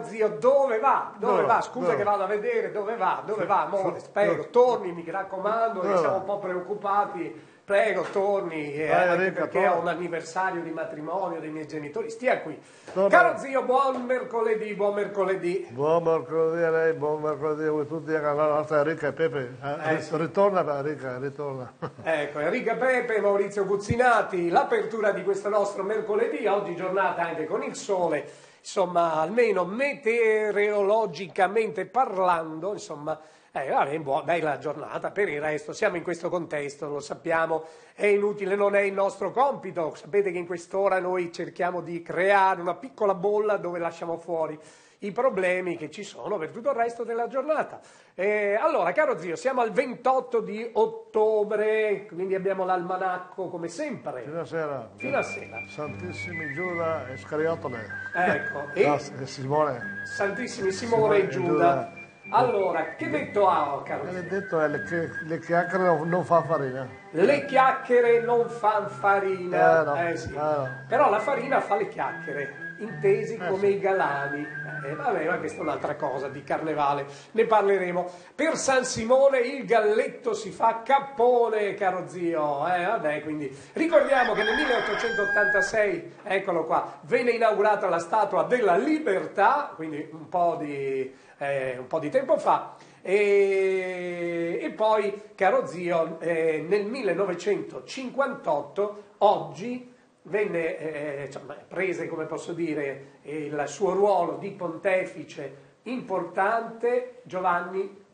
caro zio, dove va? Dove Dove va? Scusa Dove che va? vado a vedere, dove va? Dove va, amore? Dove- torni, mi raccomando, che Dove siamo un po' preoccupati. Prego, torni, eh, Vai, Enrica, perché torna. ho un anniversario di matrimonio dei miei genitori. Stia qui. Torna. Caro zio, buon mercoledì, buon mercoledì. Buon mercoledì a lei, buon mercoledì a voi tutti, alla nostra Enrica e Pepe. Eh, Eh, sì. Ritorna Enrica, ritorna. Ecco, Enrica Pepe, Maurizio Guzzinati, l'apertura di questo nostro mercoledì, oggi giornata anche con il sole, insomma, almeno meteorologicamente parlando, insomma, eh, vabbè, buona, bella giornata, per il resto siamo in questo contesto, lo sappiamo, è inutile, non è il nostro compito, sapete che in quest'ora noi cerchiamo di creare una piccola bolla dove lasciamo fuori i problemi che ci sono per tutto il resto della giornata. Eh, allora, caro zio, siamo al 28 di ottobre, quindi abbiamo l'almanacco come sempre. Fino a sera. Fino a sera. Santissimi Giuda e Scariotole. Ecco, No, e e Simone. Santissimi Simone e Giuda. Allora, che detto ha, caro zio? l'ho detto è le, che- le chiacchiere non, non fa farina. Le chiacchiere non fan farina. Eh, no. Eh, sì. Eh, no. Però la farina fa le chiacchiere, intesi come i galani. Eh, vabbè, ma questa è un'altra cosa di carnevale, ne parleremo. Per San Simone il galletto si fa cappone, caro zio. Eh, vabbè, quindi ricordiamo che nel 1886, eccolo qua, venne inaugurata la Statua della Libertà, quindi un po' di, eh, un po' di tempo fa. E, e poi, caro zio, eh, nel 1958, oggi, venne eh, insomma, prese, come posso dire, il suo ruolo di pontefice importante Giovanni,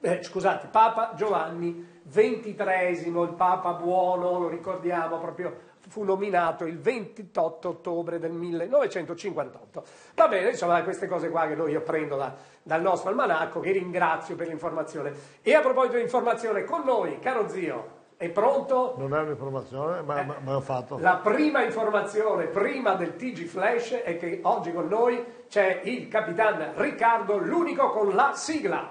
eh, scusate, Papa Giovanni XXIII, il Papa buono, lo ricordiamo proprio, fu nominato il 28 ottobre del 1958. Va bene, insomma, queste cose qua che noi io prendo da- dal nostro almanacco, che ringrazio per l'informazione. E a proposito di informazione, con noi, caro zio, è pronto? Non è un'informazione, ma, ma, ma ho fatto. La prima informazione, prima del TG Flash, è che oggi con noi c'è il capitan Riccardo, l'unico con la sigla.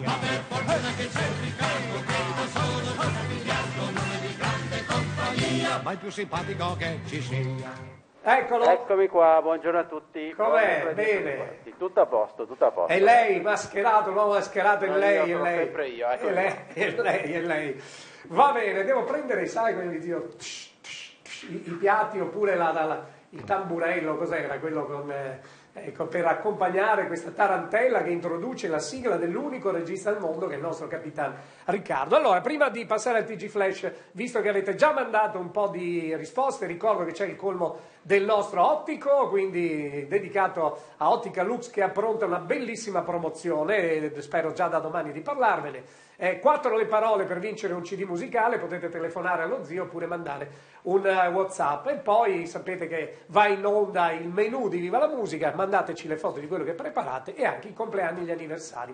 ma il più simpatico che ci sia. Eccolo, Eccomi qua, buongiorno a tutti. Com'è? Bene. Tutto a posto, tutto a posto. è lei mascherato, l'uomo mascherato è lei, io è lei. sempre io, ecco. È lei, è lei, è lei. Va bene, devo prendere, sai, quelli di dire, tsh, tsh, tsh, i, i piatti oppure la- la- la- il tamburello, cos'era quello con... eh, Ecco, per accompagnare questa tarantella che introduce la sigla dell'unico regista al mondo che è il nostro capitano Riccardo. Allora, prima di passare al TG Flash, visto che avete già mandato un po' di risposte, ricordo che c'è il colmo del nostro ottico, quindi dedicato a Ottica Lux che ha pronta una bellissima promozione, e spero già da domani di parlarvene. Eh, quattro le parole per vincere un CD musicale, potete telefonare allo zio oppure mandare un eh, WhatsApp. E poi sapete che va in onda il menu di Viva la Musica, mandateci le foto di quello che preparate e anche i compleanni e gli anniversari.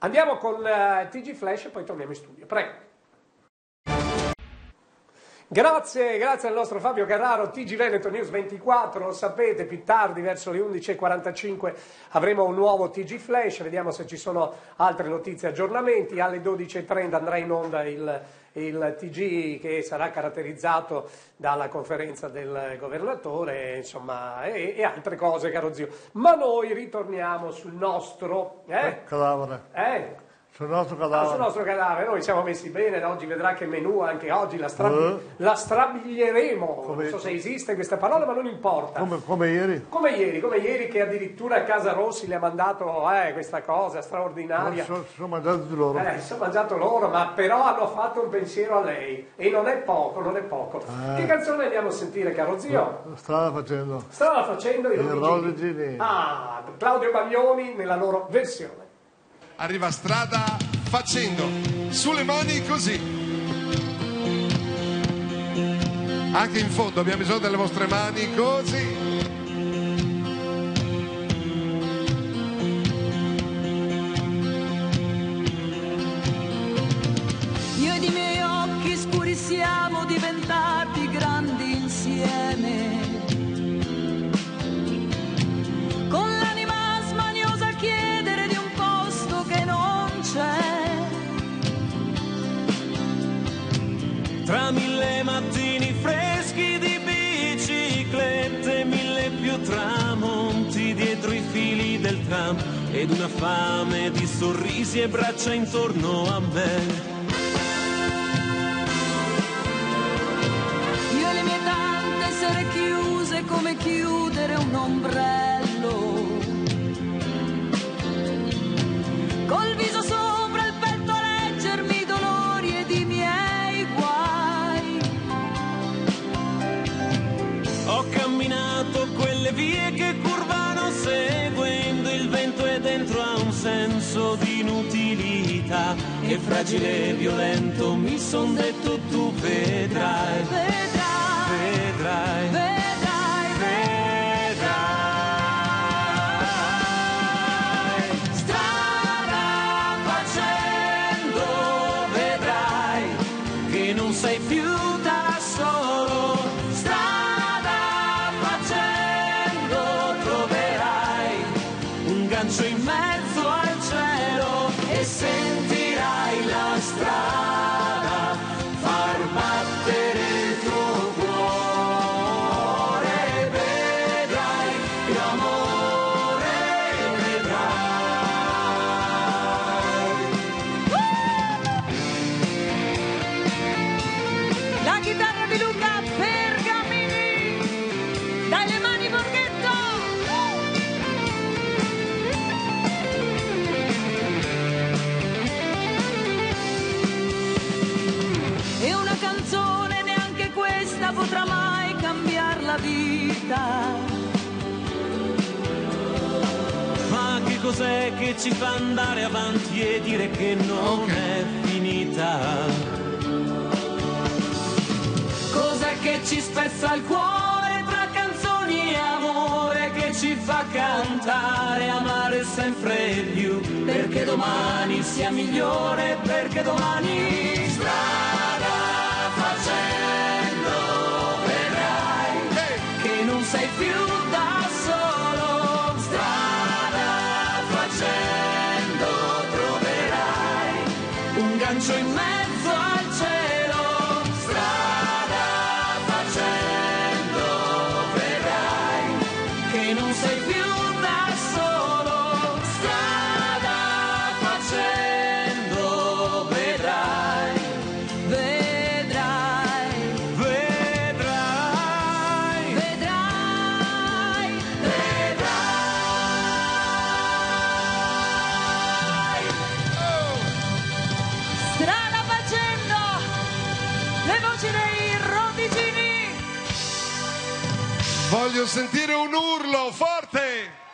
Andiamo con eh, TG Flash e poi torniamo in studio. Prego. Grazie, grazie al nostro Fabio Carraro, TG Veneto News 24, lo sapete, più tardi verso le 11.45 avremo un nuovo TG Flash, vediamo se ci sono altre notizie, aggiornamenti, alle 12.30 andrà in onda il, il TG che sarà caratterizzato dalla conferenza del governatore, insomma, e, e altre cose, caro zio. Ma noi ritorniamo sul nostro... Eh? Cadavere. Eh? Sul nostro Ah, sul cadavere. nostro cadavere, noi siamo messi bene, oggi vedrà che menù anche oggi la, stra- Eh. la strabiglieremo, Come- non so se esiste questa parola ma non importa. Come, come ieri. Come ieri, come ieri che addirittura a Casa Rossi le ha mandato eh, questa cosa straordinaria. Sono, sono mangiati di loro. Eh, sono mangiato loro, ma però hanno fatto un pensiero a lei e non è poco, non è poco. Eh. Che canzone andiamo a sentire, caro zio? Strada facendo. Stava facendo i I. Roddigini. Ah, Claudio Baglioni nella loro versione. Arriva strada facendo sulle mani così. Anche in fondo abbiamo bisogno delle vostre mani così. Tra mille mattini freschi di biciclette, mille più tramonti dietro i fili del tram ed una fame di sorrisi e braccia intorno a me. Io e le mie tante sere chiuse come chiudere un inutilità e fragile e violento mi son detto tu Vedrai, vedrai, vedrai, vedrai. Cos'è che ci fa andare avanti e dire che non Ok. è finita? Cos'è che ci spezza il cuore tra canzoni e amore che ci fa cantare, amare sempre più? Perché domani sia migliore, perché domani strada facendo vedrai che non sei più un gancio in un urlo forte.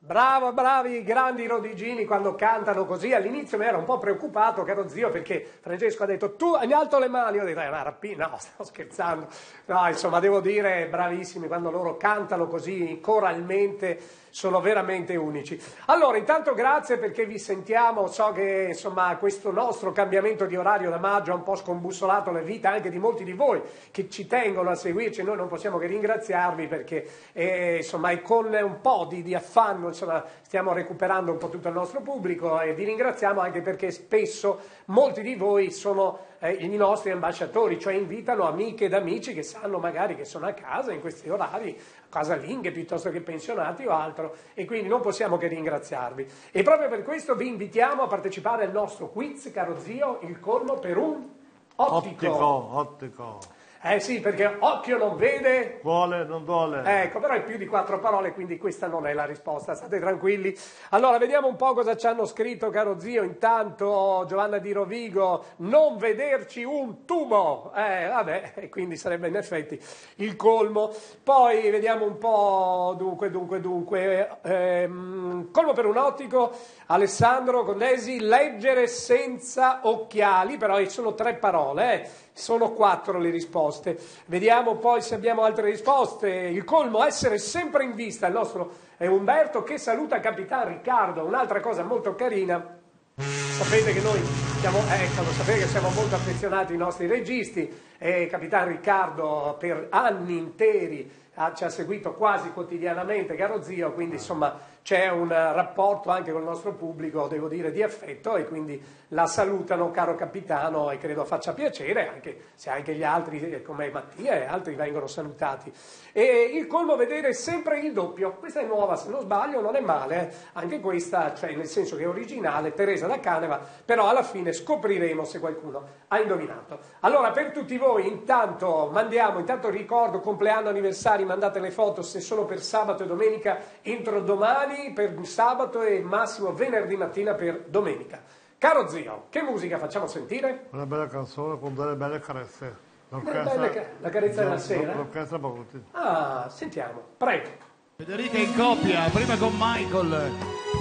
Bravo, bravi, grandi rodigini quando cantano così. All'inizio mi ero un po' preoccupato, caro zio, perché Francesco ha detto tu hai alto le mani. Io ho detto, è una rapina. No, sto scherzando. No, insomma, devo dire, bravissimi quando loro cantano così coralmente, sono veramente unici. Allora, intanto grazie perché vi sentiamo. So che insomma questo nostro cambiamento di orario da maggio ha un po' scombussolato le vite anche di molti di voi che ci tengono a seguirci. Noi non possiamo che ringraziarvi perché eh, insomma è con un po' di, di affanno insomma, stiamo recuperando un po' tutto il nostro pubblico e vi ringraziamo anche perché spesso molti di voi sono eh, i nostri ambasciatori, cioè invitano amiche ed amici che sanno magari che sono a casa in questi orari, casalinghe piuttosto che pensionati o altro, e quindi non possiamo che ringraziarvi. E proprio per questo vi invitiamo a partecipare al nostro quiz, caro zio, il colmo per un ottico. Ottico, ottico. Eh sì, perché occhio non vede, Vuole, non vuole. Ecco, però è più di quattro parole, quindi questa non è la risposta, state tranquilli. Allora, vediamo un po' cosa ci hanno scritto, caro zio. Intanto, Giovanna di Rovigo, non vederci un tubo. Eh, vabbè, e quindi sarebbe in effetti il colmo. Poi vediamo un po', dunque, dunque, dunque. ehm, colmo per un ottico, Alessandro Condesi, leggere senza occhiali, però sono tre parole, eh. Sono quattro le risposte. Vediamo poi se abbiamo altre risposte. Il colmo, essere sempre in vista. Il nostro è Umberto che saluta Capitan Riccardo. Un'altra cosa molto carina. Sapete che noi siamo, ecco, lo sapete che siamo molto affezionati ai nostri registi e Capitan Riccardo per anni interi ha- ci ha seguito quasi quotidianamente, caro zio, quindi insomma c'è un rapporto anche con il nostro pubblico, devo dire, di affetto e quindi la salutano, caro capitano, e credo faccia piacere, anche se anche gli altri, eh, come Mattia e altri, vengono salutati. E il colmo vedere sempre il doppio, questa è nuova, se non sbaglio non è male, anche questa, cioè nel senso che è originale, Teresa da Caneva, però alla fine scopriremo se qualcuno ha indovinato. Allora, per tutti voi, intanto mandiamo, intanto ricordo, compleanno, anniversari, mandate le foto se sono per sabato e domenica, entro domani per sabato e massimo venerdì mattina per domenica. Caro zio, che musica facciamo sentire? Una bella canzone con delle belle carezze. belle ca- la carezza della sera? L'orchestra Baruti. Ah, sentiamo, prego. Federica in coppia, prima con Michael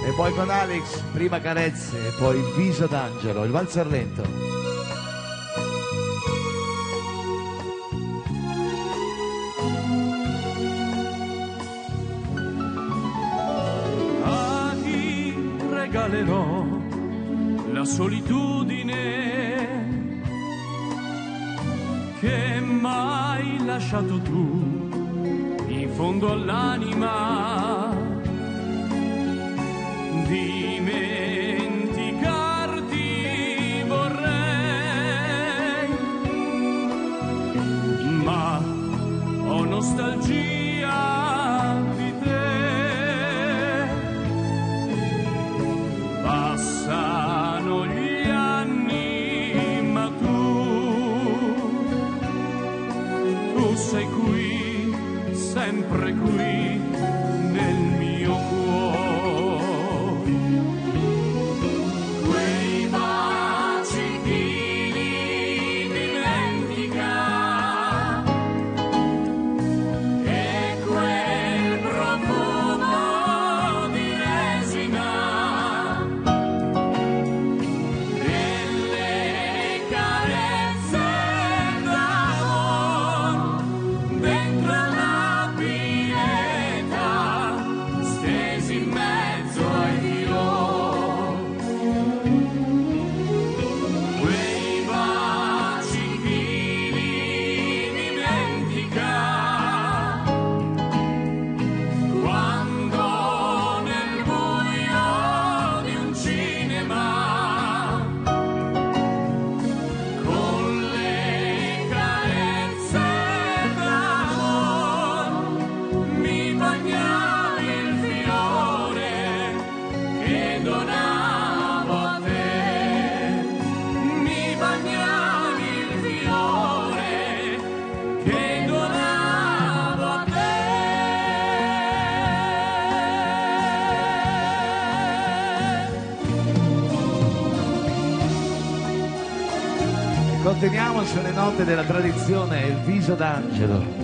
e poi con Alex, prima carezze e poi viso d'angelo, il valzer lento. Regalerò la solitudine che mai lasciato tu in fondo all'anima dimenticarti continuiamo sulle note della tradizione, il viso d'angelo.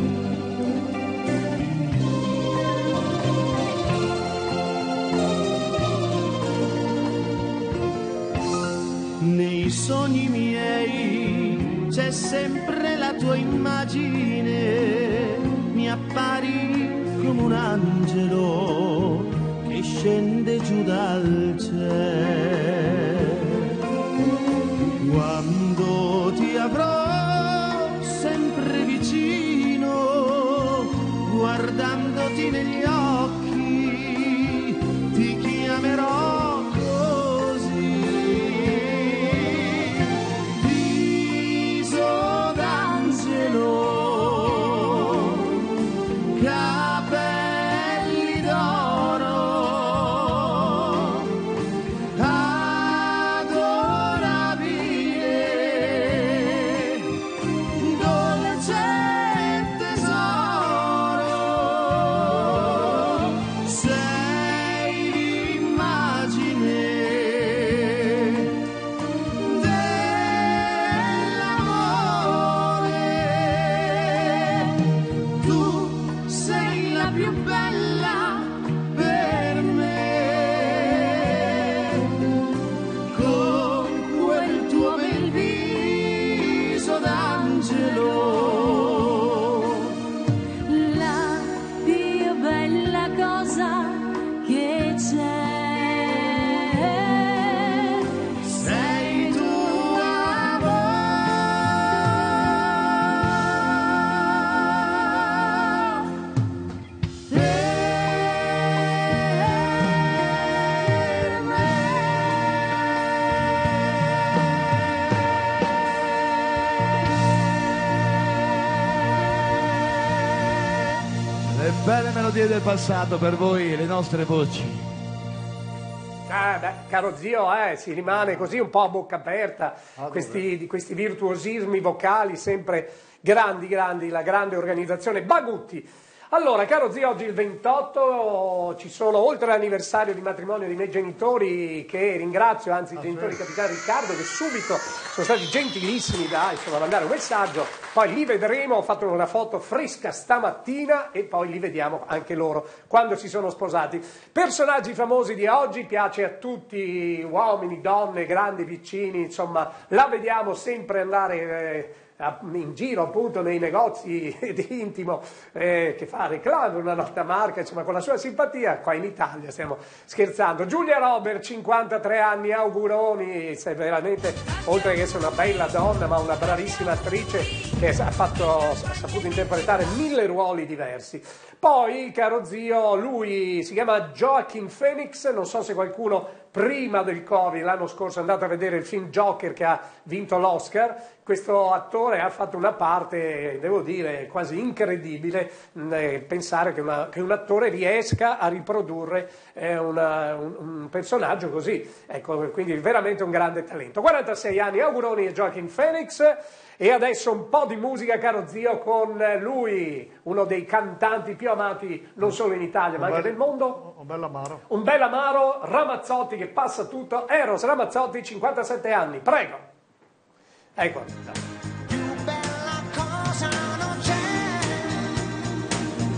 La più bella del passato per voi, le nostre voci. Ah, beh, caro zio, eh, si rimane così un po' a bocca aperta, questi, di questi virtuosismi vocali sempre grandi, grandi, la grande organizzazione Bagutti. Allora, caro zio, oggi il 28 ci sono, oltre l'anniversario di matrimonio dei miei genitori, che ringrazio, anzi i genitori di capitano Riccardo, che subito sono stati gentilissimi da insomma, mandare un messaggio, poi li vedremo, ho fatto una foto fresca stamattina e poi li vediamo anche loro quando si sono sposati. Personaggi famosi di oggi, piace a tutti, uomini, donne, grandi, piccini, insomma, la vediamo sempre andare... eh, in giro appunto nei negozi di intimo eh, che fa reclame, una nota marca, insomma con la sua simpatia, qua in Italia stiamo scherzando. Giulia Robert, 53 anni, auguroni, sei veramente, oltre che essere una bella donna, ma una bravissima attrice che ha, fatto, ha saputo interpretare mille ruoli diversi. Poi, caro zio, lui si chiama Joaquin Phoenix, non so se qualcuno prima del Covid, l'anno scorso è andato a vedere il film Joker che ha vinto l'Oscar, questo attore ha fatto una parte, devo dire, quasi incredibile, eh, pensare che, una- che un attore riesca a riprodurre eh, una- un, un personaggio così, ecco, quindi veramente un grande talento. 46 anni, auguroni a Joaquin Phoenix. E adesso un po' di musica, caro zio, con lui, uno dei cantanti più amati non solo in Italia ma anche nel mondo. Un bel amaro. Un bel amaro, Ramazzotti che passa tutto. Eros Ramazzotti, 57 anni, prego. Ecco. Più bella cosa non c'è,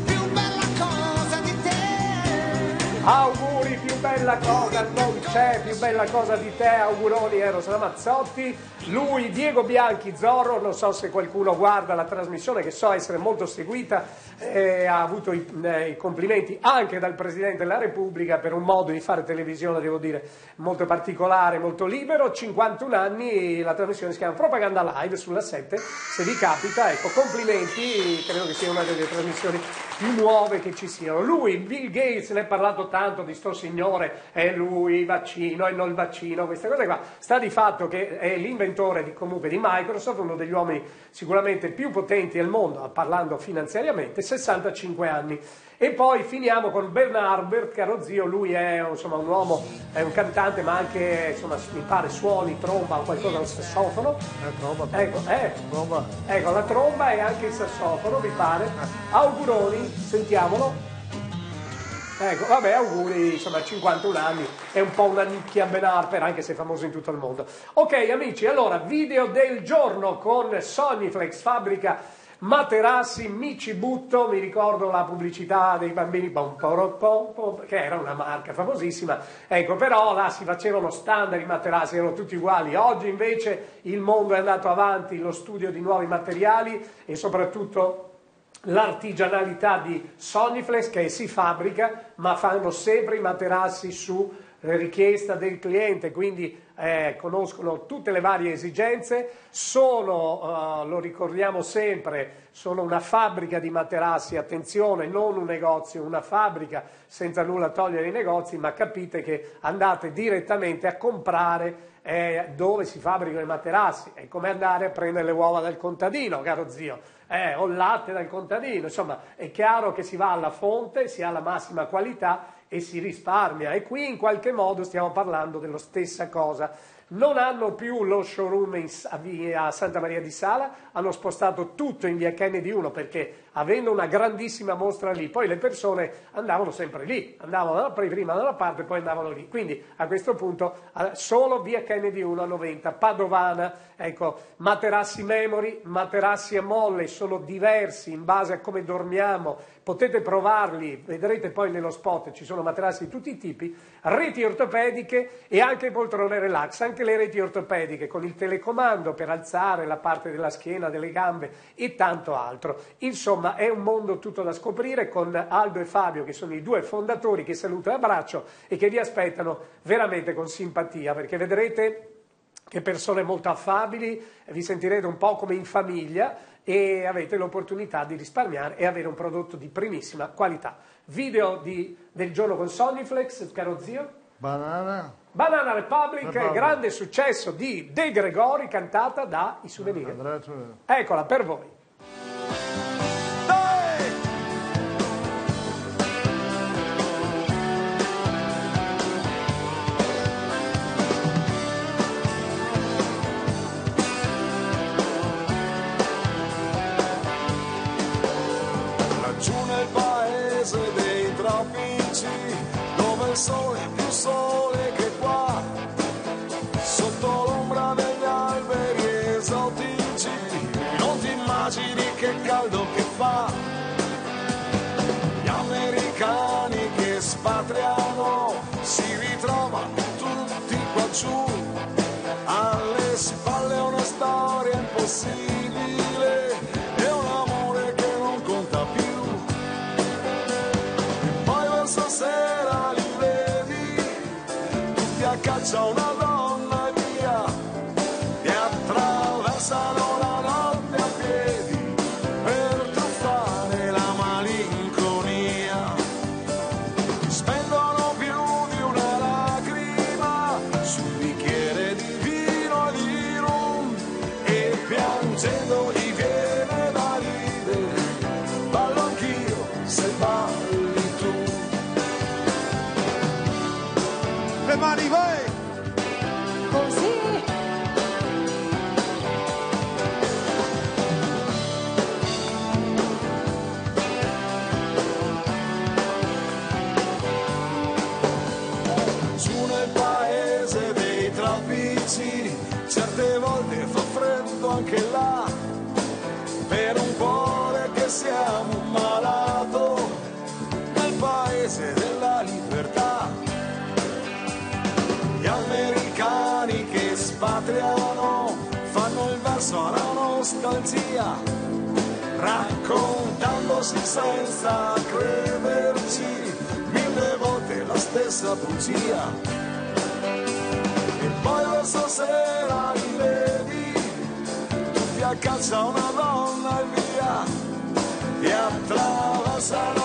più bella cosa di te. Auguri, più bella cosa non c'è, più bella cosa di te, auguroni Eros Ramazzotti. Lui, Diego Bianchi, Zorro, non so se qualcuno guarda la trasmissione che so essere molto seguita, eh, ha avuto i, eh, i complimenti anche dal Presidente della Repubblica per un modo di fare televisione, devo dire, molto particolare, molto libero. 51 anni, la trasmissione si chiama Propaganda Live sulla 7, se vi capita, ecco, complimenti, credo che sia una delle trasmissioni più nuove che ci siano. Lui, Bill Gates, ne ha parlato tanto di sto signore, è lui, vaccino e non il vaccino, queste cose qua. Sta di fatto che è l'inventore di, comunque di Microsoft, uno degli uomini sicuramente più potenti al mondo, parlando finanziariamente, 65 anni. E poi finiamo con Bernard Albert, caro zio, lui è insomma, un uomo, è un cantante, ma anche, insomma, mi pare suoni, tromba o qualcosa, un sassofono. Eh, tromba, Ecco, eh, tromba. Ecco, la tromba e anche il sassofono, mi pare. Auguroni, sentiamolo. Ecco, vabbè, auguri, insomma, 51 anni, è un po' una nicchia Ben Harper, anche se famoso in tutto il mondo. Ok, amici, allora, video del giorno con Soniflex, fabbrica materassi, mi ci butto, mi ricordo la pubblicità dei bambini, pom, pom, pom, pom, che era una marca famosissima, ecco, però là si facevano standard i materassi, erano tutti uguali. Oggi invece il mondo è andato avanti, lo studio di nuovi materiali e soprattutto l'artigianalità di Soniflex che si fabbrica ma fanno sempre i materassi su eh, richiesta del cliente, quindi eh, conoscono tutte le varie esigenze, sono, eh, lo ricordiamo sempre, sono una fabbrica di materassi, attenzione, non un negozio, una fabbrica senza nulla togliere i negozi, ma capite che andate direttamente a comprare eh, dove si fabbricano i materassi, è come andare a prendere le uova dal contadino, caro zio, eh, o il latte dal contadino, insomma è chiaro che si va alla fonte, si ha la massima qualità e si risparmia e qui in qualche modo stiamo parlando della stessa cosa. Non hanno più lo showroom in, a, via Santa Maria di Sala, hanno spostato tutto in via Kennedy 1 perché avendo una grandissima mostra lì, poi le persone andavano sempre lì, andavano da- prima da una parte e poi andavano lì. Quindi a questo punto solo via Kennedy 1 a 90, Padovana, ecco, materassi memory, materassi a molle sono diversi in base a come dormiamo, potete provarli, vedrete poi nello spot, ci sono materassi di tutti i tipi, reti ortopediche e anche poltrone relax, anche le reti ortopediche con il telecomando per alzare la parte della schiena, delle gambe e tanto altro. Insomma, è un mondo tutto da scoprire con Aldo e Fabio che sono i due fondatori che saluto e abbraccio e che vi aspettano veramente con simpatia perché vedrete che persone molto affabili, vi sentirete un po' come in famiglia e avete l'opportunità di risparmiare e avere un prodotto di primissima qualità. Video di- del giorno con Soniflex, caro zio. Banana. Banana Republic, Republic. grande successo di De Gregori, cantata da I Souvenir. Eccola per voi. Sole più sole che qua, sotto l'ombra degli alberi esotici, non ti immagini che caldo che fa. Gli americani che spatriano si ritrovano tutti qua giù, alle spalle una storia impossibile Le mani, senza crederci mille volte la stessa bugia. E poi verso sera li vedi, tutti a caccia una donna e via, e attraversano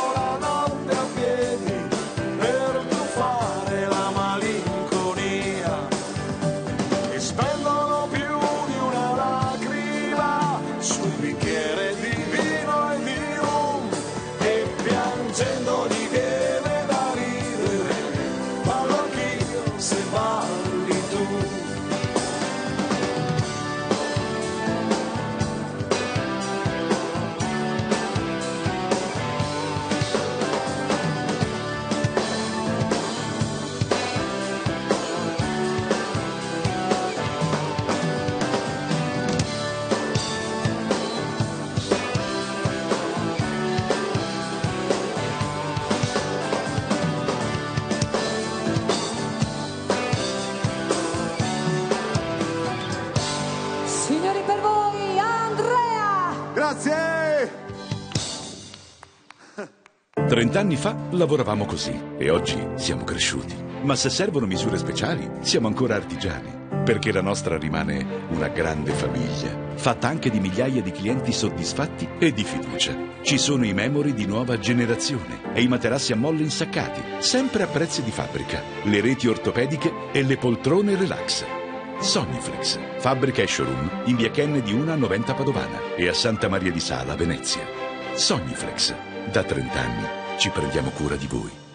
Trent'anni fa lavoravamo così e oggi siamo cresciuti. Ma se servono misure speciali, siamo ancora artigiani. Perché la nostra rimane una grande famiglia, fatta anche di migliaia di clienti soddisfatti e di fiducia. Ci sono i memori di nuova generazione e i materassi a molle insaccati, sempre a prezzi di fabbrica, le reti ortopediche e le poltrone relax. Soniflex, fabbrica e showroom in via Kennedy 1 a 90 Padovana e a Santa Maria di Sala, Venezia. Soniflex, da 30 anni ci prendiamo cura di voi.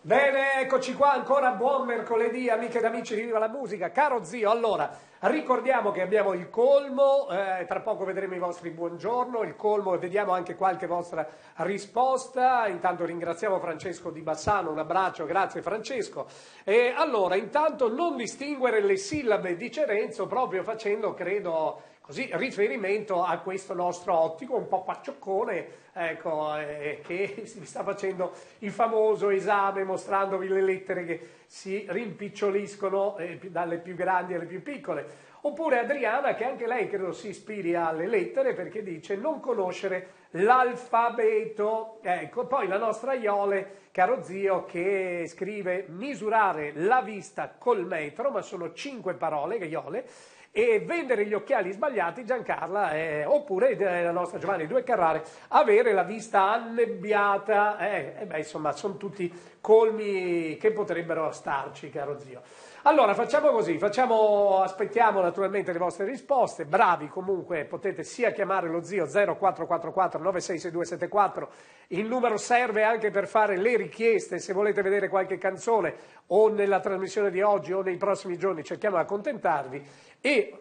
Bene, eccoci qua ancora, buon mercoledì amiche ed amici di Viva la Musica. Caro zio, allora, ricordiamo che abbiamo il colmo, eh, tra poco vedremo i vostri buongiorno, il colmo e vediamo anche qualche vostra risposta. Intanto ringraziamo Francesco Di Bassano, un abbraccio, grazie Francesco. E allora, intanto non distinguere le sillabe di Cerenzo proprio facendo, credo, così riferimento a questo nostro ottico un po' paccioccone ecco, eh, che si sta facendo il famoso esame mostrandovi le lettere che si rimpiccioliscono eh, dalle più grandi alle più piccole. Oppure Adriana che anche lei credo si ispiri alle lettere perché dice non conoscere l'alfabeto. Ecco, poi la nostra Iole, caro zio, che scrive misurare la vista col metro, ma sono cinque parole, Iole, e vendere gli occhiali sbagliati, Giancarla, eh, oppure eh, la nostra Giovanni Due Carrare, avere la vista annebbiata. Eh, eh beh, insomma, sono tutti colmi che potrebbero starci, caro zio. Allora, facciamo così, facciamo, aspettiamo naturalmente le vostre risposte, bravi comunque, potete sia chiamare lo zio 0444 966274, il numero serve anche per fare le richieste, se volete vedere qualche canzone o nella trasmissione di oggi o nei prossimi giorni cerchiamo di accontentarvi e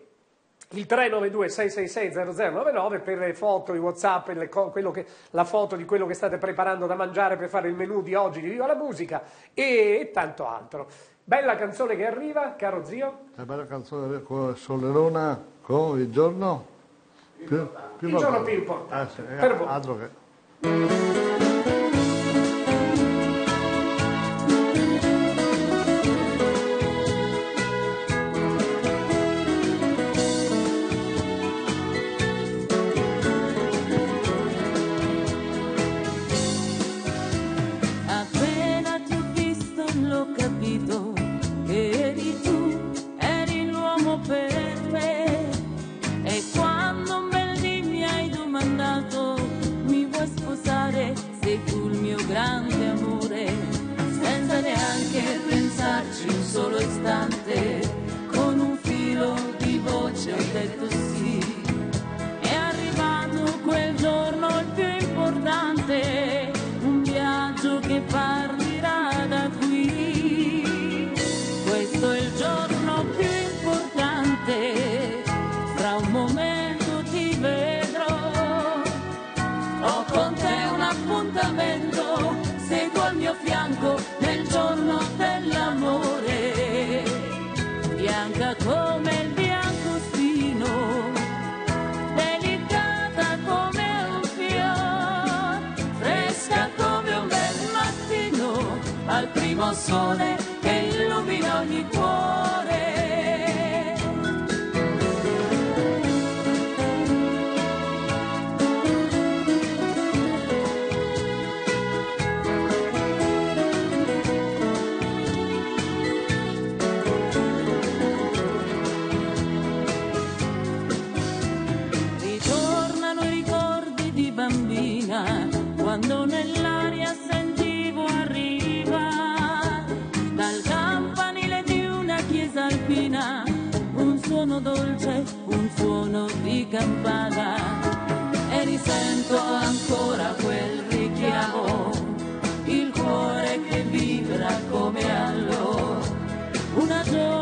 il 392 666 0099 per le foto, i whatsapp, che- la foto di quello che state preparando da mangiare per fare il menù di oggi di Viva la Musica e tanto altro. Bella canzone che arriva, caro zio. Una bella canzone con Sole Luna, con il giorno più, più Il giorno più importante. Ah, sì, eh, Per voi. altro che... sole campana e risento ancora quel richiamo, il cuore che vibra come allora, una gioia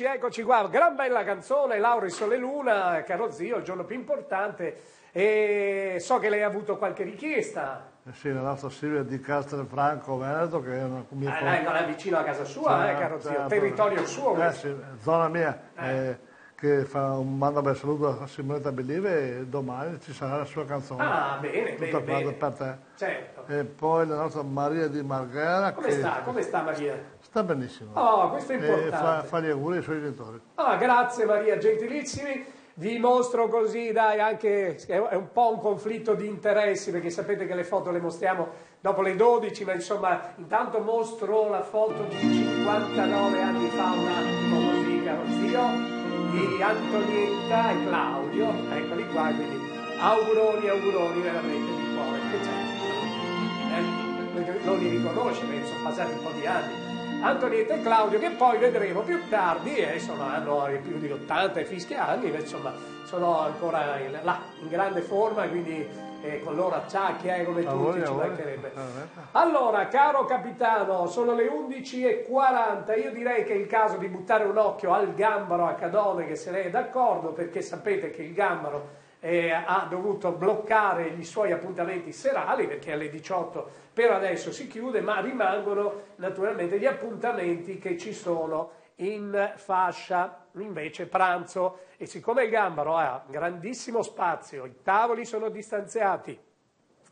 Eccoci, eccoci qua, gran bella canzone, Lauri Sole Luna, caro zio, il giorno più importante. E so che lei ha avuto qualche richiesta. Eh sì, la nostra Silvia di Castelfranco Veneto, che è una mia Ah, non è vicino a casa sua, eh, caro zio, territorio suo. Eh sì, zona mia, eh, che fa un manda un bel saluto a Simonetta Bellive e domani ci sarà la sua canzone. Ah, bene, Tutta bene, bene. per te. Certo. E poi la nostra Maria di Marghera Come che sta? Come sta Maria? Sta benissimo. Oh, questo è E importante. fa, fa gli auguri ai suoi genitori. Ah, grazie Maria, gentilissimi. Vi mostro così, dai, anche è un po' un conflitto di interessi perché sapete che le foto le mostriamo dopo le 12, ma insomma, intanto mostro la foto di 59 anni fa, un attimo così, caro zio, di Antonietta e Claudio, eccoli qua, quindi auguroni, auguroni veramente di cuore. Che c'è? Eh? Non li riconosce, sono passati un po' di anni. Antonietta e Claudio, che poi vedremo più tardi, eh, insomma, hanno più di 80 e fischi anni, ma insomma, sono ancora in, là, in grande forma, quindi eh, con loro acciacchi, eh, come tutti, Auguri, ci mancherebbe. Eh, Allora, caro capitano, sono le 11.40, io direi che è il caso di buttare un occhio al gambaro a Cadone, che se lei è d'accordo, perché sapete che il gambaro eh, ha dovuto bloccare i suoi appuntamenti serali, perché alle 18 per adesso si chiude, ma rimangono naturalmente gli appuntamenti che ci sono in fascia. Invece pranzo e siccome il gambaro ha grandissimo spazio, i tavoli sono distanziati,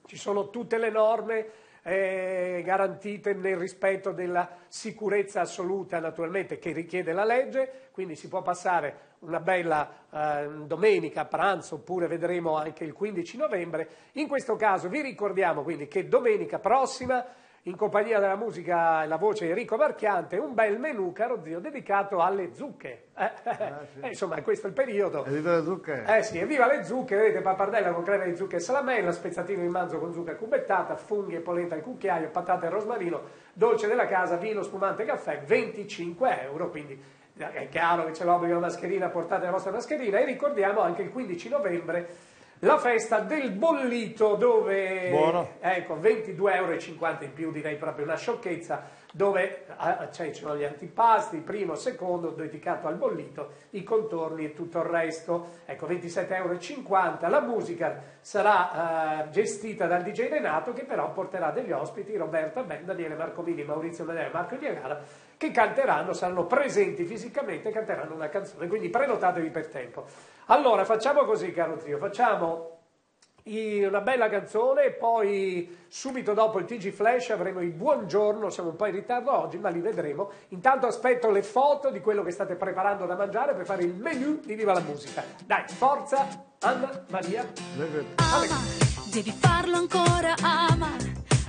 ci sono tutte le norme eh, garantite nel rispetto della sicurezza assoluta naturalmente che richiede la legge, quindi si può passare una bella eh, domenica a pranzo oppure vedremo anche il 15 novembre. In questo caso vi ricordiamo quindi che domenica prossima in compagnia della musica e la voce di Enrico Marchiante, un bel menù, caro zio, dedicato alle zucche. Eh, eh, insomma, questo è il periodo. E viva le zucche. Eh sì, evviva le zucche, vedete pappardella con crema di zucche e salamella, spezzatino di manzo con zucca cubettata, funghi e polenta al cucchiaio, patate e rosmarino, dolce della casa, vino, spumante, caffè, 25 euro, quindi eh, è chiaro che c'è l'obbligo della mascherina, portate la vostra mascherina e ricordiamo anche il 15 novembre la festa del bollito dove Buono. ecco 22,50 euro in più direi proprio una sciocchezza dove cioè, ci sono gli antipasti primo, secondo dedicato al bollito i contorni e tutto il resto ecco 27,50 euro la musica sarà eh, gestita dal DJ Renato che però porterà degli ospiti Roberta Ben, Daniele Marcomini, Maurizio Medea e Marco Diagara che canteranno, saranno presenti fisicamente e canteranno una canzone quindi prenotatevi per tempo allora facciamo così caro zio facciamo una bella canzone e poi subito dopo il TG Flash avremo il buongiorno, siamo un po' in ritardo oggi ma li vedremo. Intanto aspetto le foto di quello che state preparando da mangiare per fare il menu di Viva la Musica. Dai, forza, Anna Maria. Ama, devi farlo ancora, ama,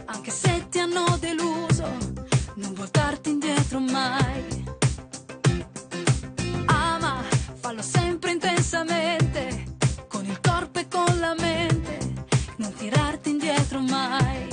anche se ti hanno deluso, non voltarti indietro mai. Tirarti indietro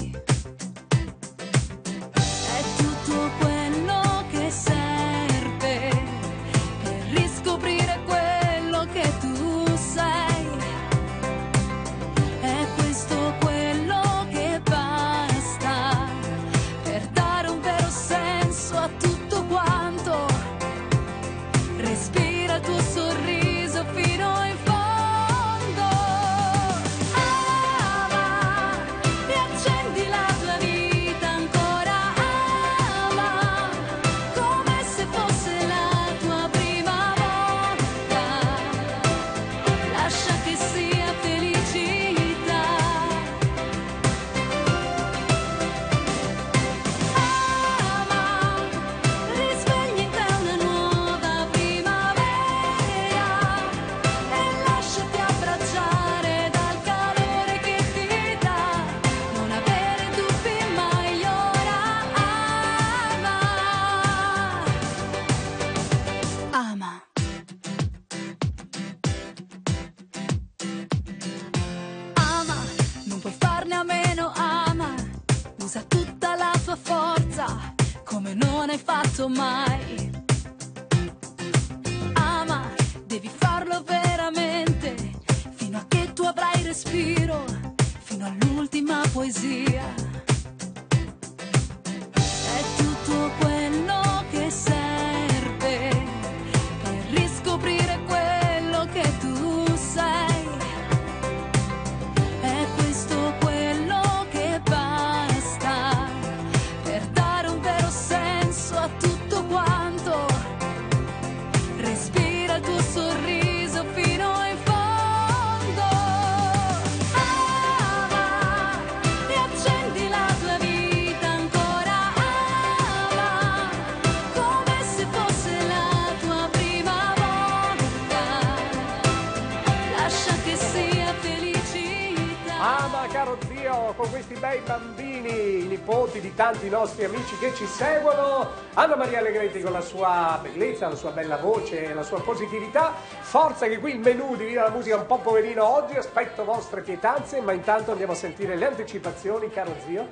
tanti nostri amici che ci seguono. Anna Maria Allegretti con la sua bellezza, la sua bella voce, la sua positività. Forza che qui il menù di Viva la Musica è un po' poverino oggi, aspetto vostre pietanze, ma intanto andiamo a sentire le anticipazioni, caro zio,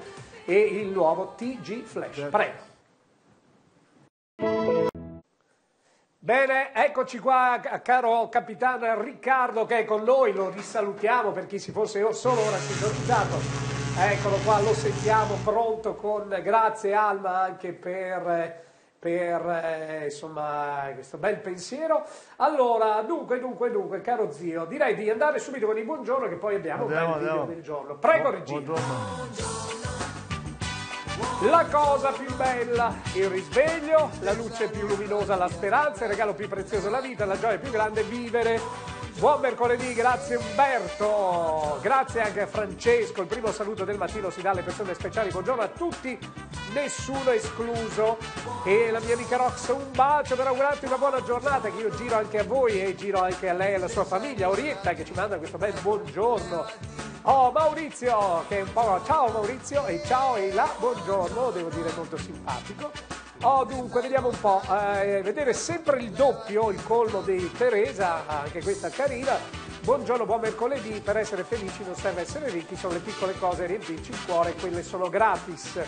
e il nuovo TG Flash. Prego. Bene, eccoci qua, ca- caro capitano Riccardo che è con noi, lo risalutiamo per chi si fosse solo ora sintonizzato. Eccolo qua, lo sentiamo pronto con grazie Alma anche per, per eh, insomma, questo bel pensiero. Allora, dunque, dunque, dunque, caro zio, direi di andare subito con il buongiorno che poi abbiamo Andiamo, un bel video andiamo. del giorno. Prego, Regina. La cosa più bella, il risveglio, la luce più luminosa, la speranza, il regalo più prezioso, la vita, la gioia più grande, vivere. Buon mercoledì, grazie Umberto, grazie anche a Francesco, il primo saluto del mattino si dà alle persone speciali, buongiorno a tutti, nessuno escluso. E la mia amica Rox, un bacio per augurarti una buona giornata, che io giro anche a voi e giro anche a lei e alla sua famiglia, Orietta che ci manda questo bel buongiorno. Oh Maurizio, che un po'. Ciao Maurizio e ciao Ela, buongiorno, devo dire molto simpatico. Oh, dunque, vediamo un po'. eh, vedere sempre il doppio, il colmo di Teresa, anche questa carina. Buongiorno, buon mercoledì. Per essere felici non serve essere ricchi, sono le piccole cose, riempirci il cuore, quelle sono gratis.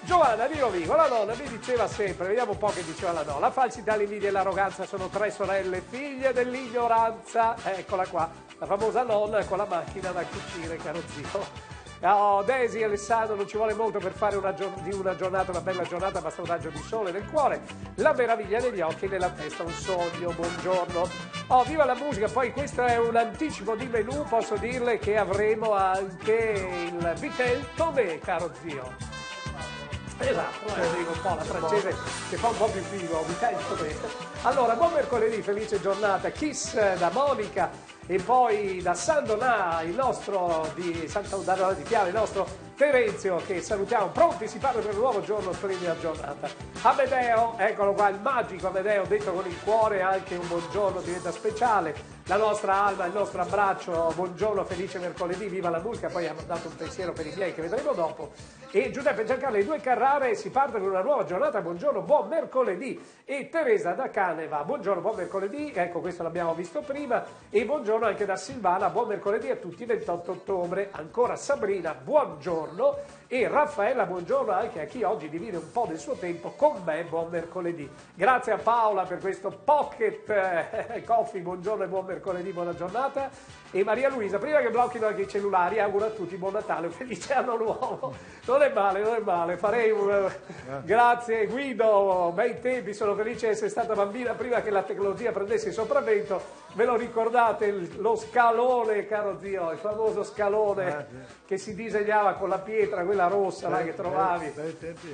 Giovanna di Rovigo, la nonna mi diceva sempre, vediamo un po' che diceva la nonna. La falsità, l'invidia e l'arroganza sono tre sorelle, figlie dell'ignoranza. Eccola qua, la famosa nonna con la macchina da cucire, caro zio. Oh, Desi Alessandro, non ci vuole molto per fare una, di una giornata, una bella giornata, basta un raggio di sole nel cuore, la meraviglia negli occhi e nella testa, un sogno, buongiorno. Oh, viva la musica, poi questo è un anticipo di menù, posso dirle che avremo anche il Vitel Tomé, caro zio. Esatto, eh, dico un po' la francese che fa un po' più figo, Vitel Tomé. Allora, buon mercoledì, felice giornata, Kiss da Monica e poi da San Donà, il nostro di Santa Donà di Piave, il nostro Terenzio che salutiamo, pronti si parla per un nuovo giorno, splendida giornata. Amedeo, eccolo qua, il magico Amedeo, detto con il cuore, anche un buongiorno diventa speciale. La nostra Alma, il nostro abbraccio, buongiorno, felice mercoledì, viva la musica, poi ha dato un pensiero per i miei che vedremo dopo. E Giuseppe Giancarlo, i due Carrare si parte per una nuova giornata, buongiorno, buon mercoledì. E Teresa da Caneva, buongiorno, buon mercoledì, ecco questo l'abbiamo visto prima. E buongiorno anche da Silvana, buon mercoledì a tutti, 28 ottobre. Ancora Sabrina, buongiorno. E Raffaella, buongiorno anche a chi oggi divide un po' del suo tempo con me, buon mercoledì. Grazie a Paola per questo pocket eh, coffee, buongiorno e buon mercoledì, buona giornata. E Maria Luisa, prima che blocchino anche i cellulari, auguro a tutti buon Natale, felice anno nuovo. Non è male, non è male, farei un... Grazie Guido, bei tempi, sono felice di essere stata bambina prima che la tecnologia prendesse il sopravvento. Ve lo ricordate il- lo scalone, caro zio, il famoso scalone che si disegnava con la pietra, quella rossa là, che trovavi.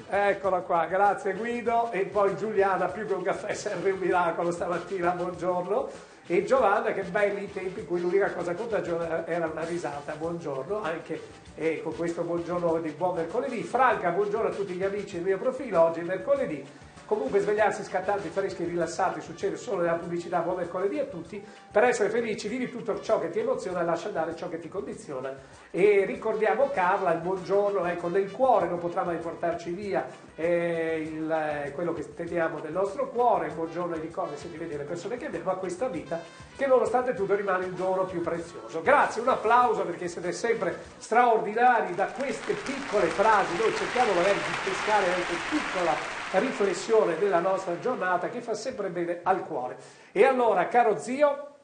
Eccola qua, grazie Guido. E poi Giuliana, più che un caffè serve un miracolo stamattina, buongiorno. E Giovanna, che belli i tempi in cui l'unica cosa contagiosa era una risata, buongiorno, anche eh, con questo buongiorno di buon mercoledì. Franca, buongiorno a tutti gli amici del mio profilo, oggi è mercoledì. Comunque svegliarsi scattanti, freschi, rilassati succede solo nella pubblicità. Buon mercoledì a tutti. Per essere felici, vivi tutto ciò che ti emoziona e lascia andare ciò che ti condiziona. E ricordiamo Carla, il buongiorno, ecco, nel cuore non potrà mai portarci via eh, il, eh, quello che teniamo nel nostro cuore. Il buongiorno e ricordi se ti vedi le persone che abbiamo a questa vita, che nonostante tutto rimane il dono più prezioso. Grazie, un applauso perché siete sempre straordinari da queste piccole frasi. Noi cerchiamo magari di pescare anche piccola riflessione della nostra giornata che fa sempre bene al cuore. E allora, caro zio,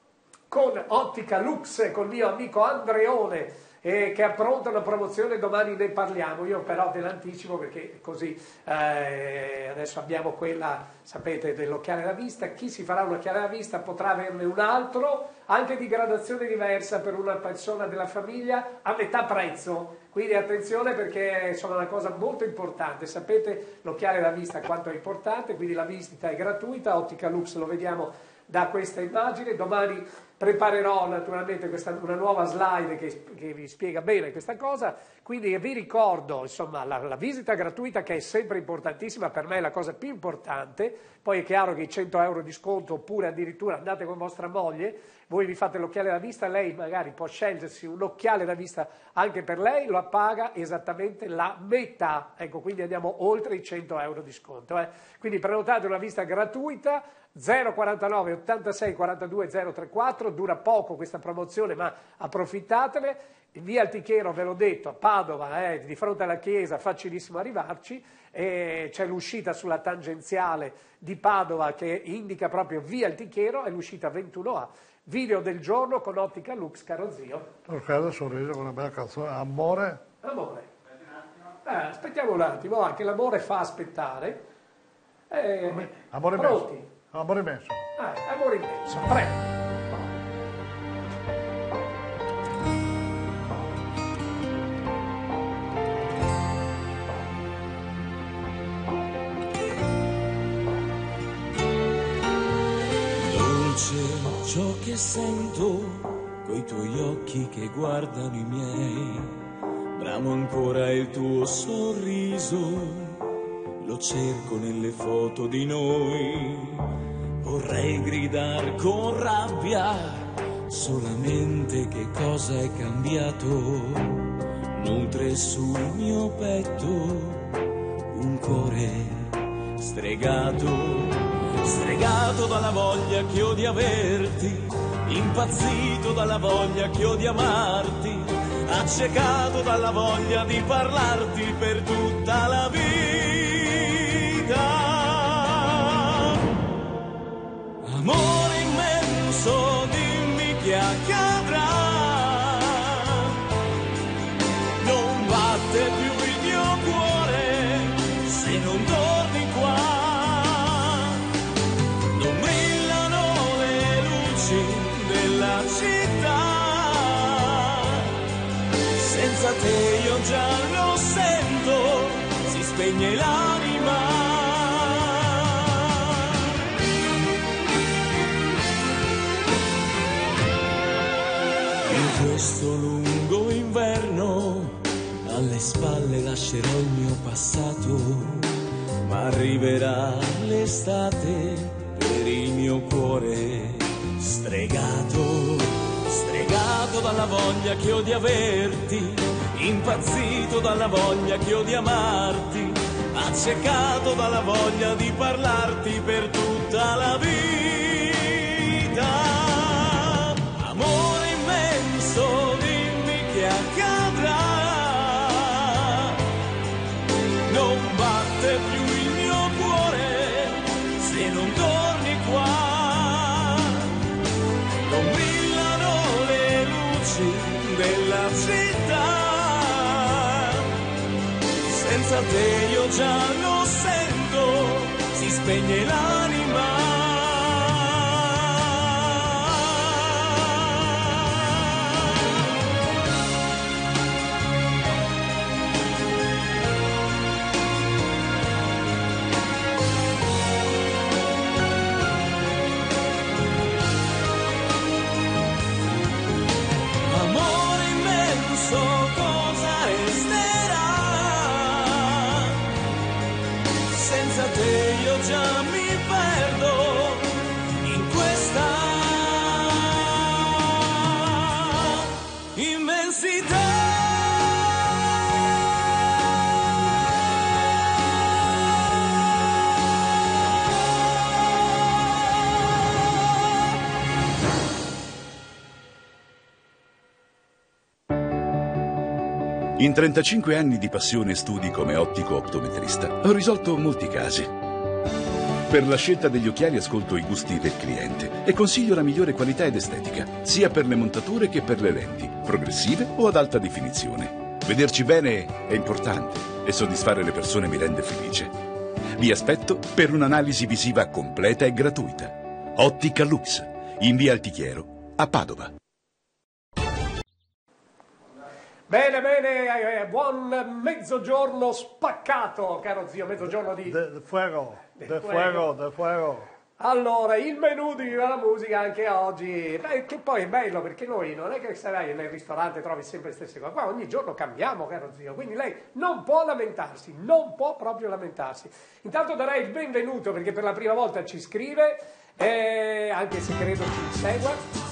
con Ottica Lux, col mio amico Andreone, eh, che appronta una promozione, domani ne parliamo, io però ve l'anticipo perché così eh, adesso abbiamo quella, sapete, dell'occhiale da vista, chi si farà un occhiale da vista potrà averne un altro, anche di gradazione diversa per una persona della famiglia, a metà prezzo. Quindi attenzione perché è insomma, una cosa molto importante, sapete l'occhiale da vista quanto è importante, quindi la visita è gratuita, Ottica Lux lo vediamo da questa immagine, domani preparerò naturalmente questa, una nuova slide che, che vi spiega bene questa cosa, quindi vi ricordo insomma la, la visita gratuita che è sempre importantissima, per me è la cosa più importante, poi è chiaro che i 100 euro di sconto oppure addirittura andate con vostra moglie, voi vi fate l'occhiale da vista, lei magari può scegliersi un occhiale da vista anche per lei, lo paga esattamente la metà, ecco quindi andiamo oltre i 100 euro di sconto. eh. Quindi prenotate una visita gratuita 049 86 42 034, dura poco questa promozione ma approfittatene. In via Altichero, ve l'ho detto, a Padova, eh, di fronte alla chiesa, facilissimo arrivarci, e c'è l'uscita sulla tangenziale di Padova che indica proprio via Altichero, è l'uscita 21A. Video del giorno con Ottica Lux, caro zio. Roccardo sorriso con una bella canzone, Amore. Amore. Eh, aspettiamo un attimo, anche l'amore fa aspettare. Eh, Amore pronti? messo. Amore messo. Eh, amore immenso, prego. Dolce ciò che sento coi tuoi occhi che guardano i miei. Bramo ancora il tuo sorriso, lo cerco nelle foto di noi. Vorrei gridare con rabbia, solamente che cosa è cambiato. Nutre sul mio petto un cuore stregato, stregato dalla voglia che ho di averti, impazzito dalla voglia che ho di amarti, accecato dalla voglia di parlarti per tutta la vita. Amore immenso, dimmi che accadrà. Non arriverà l'estate per il mio cuore stregato, stregato dalla voglia che ho di averti, impazzito dalla voglia che ho di amarti, accecato dalla voglia di parlarti per tutta la vita. In 35 anni di passione e studi come ottico optometrista ho risolto molti casi. Per la scelta degli occhiali ascolto i gusti del cliente e consiglio la migliore qualità ed estetica, sia per le montature che per le lenti, progressive o ad alta definizione. Vederci bene è importante e soddisfare le persone mi rende felice. Vi aspetto per un'analisi visiva completa e gratuita. Ottica Lux, in via Altichiero, a Padova. Bene, bene, eh, buon mezzogiorno spaccato, caro zio, mezzogiorno di... De, de fuego, de, fuego. fuego, de fuego. Allora, il menù di Viva la Musica anche oggi, beh, che poi è bello perché noi non è che sarai nel ristorante trovi sempre le stesse cose, qua ogni giorno cambiamo, caro zio, quindi lei non può lamentarsi, non può proprio lamentarsi. Intanto darei il benvenuto perché per la prima volta ci scrive, eh, anche se credo ci segua.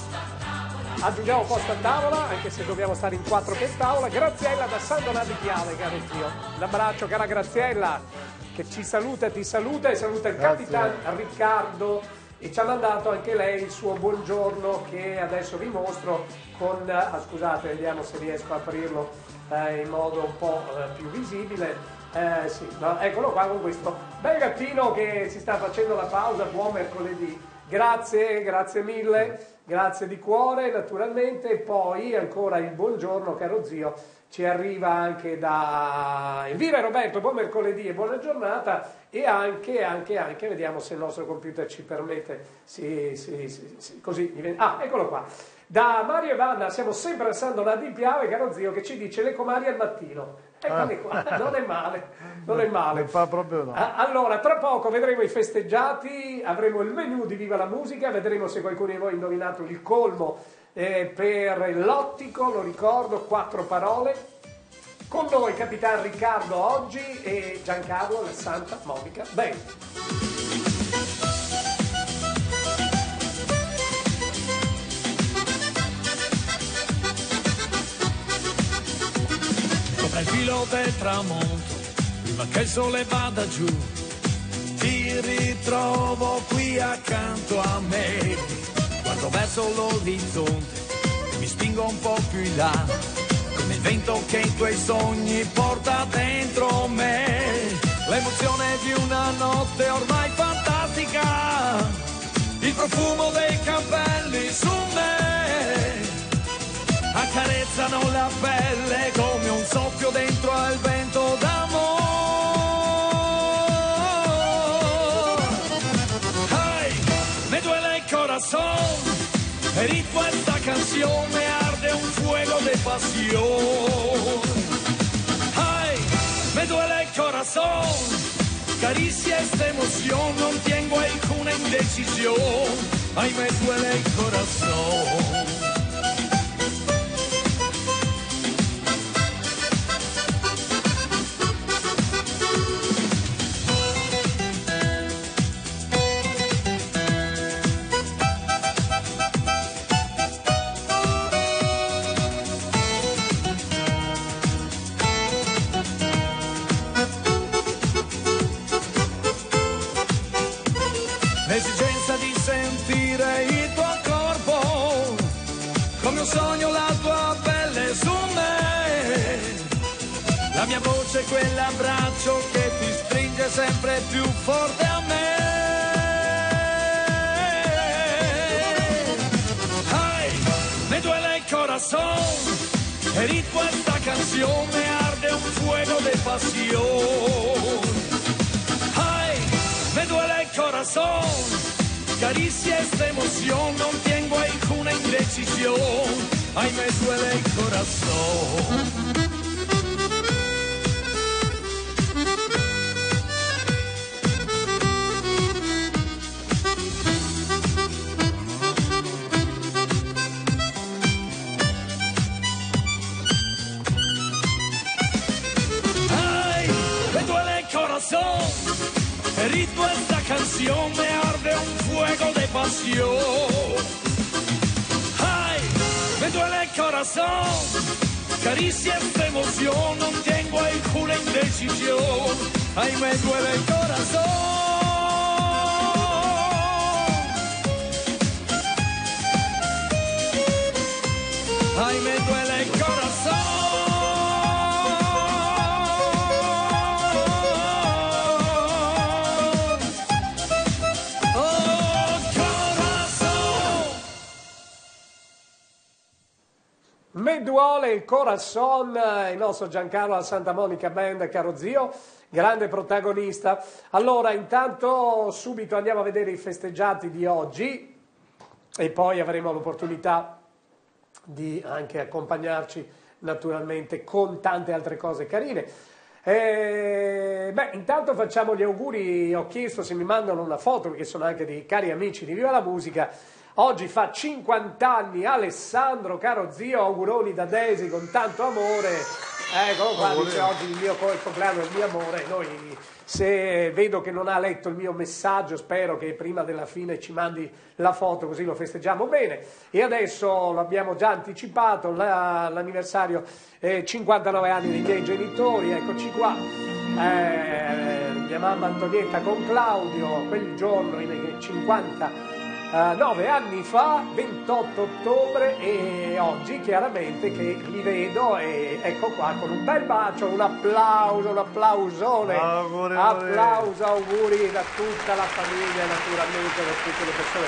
Aggiungiamo posto a tavola, anche se dobbiamo stare in quattro per tavola. Graziella da San Donato di Piave, caro zio. L'abbraccio, cara Graziella, che ci saluta, ti saluta e saluta il Grazie. capitano Riccardo e ci ha mandato anche lei il suo buongiorno che adesso vi mostro con, ah, scusate, vediamo se riesco a aprirlo eh, in modo un po' eh, più visibile. Eh, sì, no, eccolo qua con questo bel gattino che si sta facendo la pausa, buon mercoledì. Grazie, grazie mille, grazie di cuore naturalmente. E poi ancora il buongiorno, caro zio, ci arriva anche da Elvira e Roberto, buon mercoledì e buona giornata. E anche, anche, anche, vediamo se il nostro computer ci permette, sì, sì, sì, sì, così, ah, eccolo qua. Da Mario e Vanna siamo sempre a San Donato di Piave, caro zio, che ci dice le comari al mattino. Eccoli qua, non è male, non è male. Non fa proprio no. Ah, Allora, tra poco vedremo i festeggiati, avremo il menu di Viva la Musica, vedremo se qualcuno di voi ha indovinato il colmo eh, per l'ottico, lo ricordo, quattro parole. Con noi Capitan Riccardo oggi e Giancarlo, la Santa Monica Bene. Filo del tramonto, prima che il sole vada giù, ti ritrovo qui accanto a me. Guardo verso l'orizzonte, mi spingo un po' più in là, come il vento che i tuoi sogni porta dentro me. L'emozione di una notte ormai fantastica, il profumo dei capelli su me accarezzano la pelle come un soffio dentro al vento d'amor. Ay, me duele el corazón, ritmo esta canción me arde un fuego de pasión. Ay, me duele el corazón, caricia esta emoción, no tengo una indecisión. Ay, me duele el corazón. Corazon, il nostro Giancarlo alla Santa Monica Band, caro zio, grande protagonista. Allora, intanto subito andiamo a vedere i festeggiati di oggi e poi avremo l'opportunità di anche accompagnarci naturalmente con tante altre cose carine. Eh, beh, intanto facciamo gli auguri, ho chiesto se mi mandano una foto perché sono anche dei cari amici di Viva la Musica. Oggi fa 50 anni Alessandro, caro zio, auguroni da Desi con tanto amore. Eccolo qua, Auguri. dice oggi il mio il compleanno, il mio amore. Noi, se vedo che non ha letto il mio messaggio, spero che prima della fine ci mandi la foto così lo festeggiamo bene. E adesso lo abbiamo già anticipato, la- l'anniversario eh, 59 anni dei miei genitori, eccoci qua. Eh, mia mamma Antonietta con Claudio, quel giorno, in 50 eh, nove anni fa, 28 ottobre e oggi chiaramente che li vedo e ecco qua con un bel bacio, un applauso, un applausone, Auguri, applauso, auguri. da tutta la famiglia naturalmente, da tutte le persone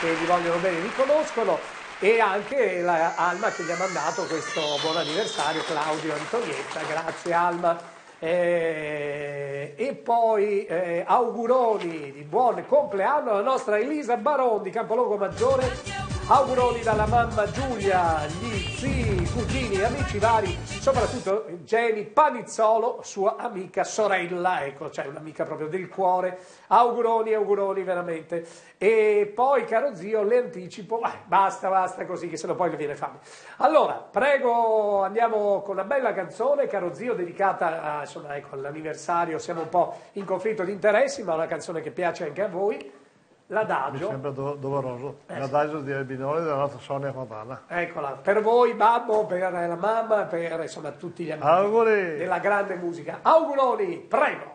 che vi vogliono bene, vi conoscono. E anche la Alma che gli ha mandato questo buon anniversario, Claudio Antonietta, grazie Alma. Eh, e poi eh, auguroni di buon compleanno alla nostra Elisa Baron di Campologo Maggiore, auguroni dalla mamma Giulia, gli zii, cugini, amici vari, soprattutto Jenny Panizzolo, sua amica sorella, ecco, cioè un'amica proprio del cuore, auguroni, auguroni veramente. E poi, caro zio, le anticipo, vai, basta, basta così, che se no poi le viene fame. Allora, prego, andiamo con una bella canzone, caro zio, dedicata a, insomma, ecco, all'anniversario, siamo un po' in conflitto di interessi, ma una canzone che piace anche a voi. Mi l'adagio. sembra do- doveroso. Eh, L'adagio di Albinoni della nostra Sonia Fontana. Eccola, per voi babbo, per la mamma, per insomma tutti gli amici Auguri! della grande musica. Auguroni, prego!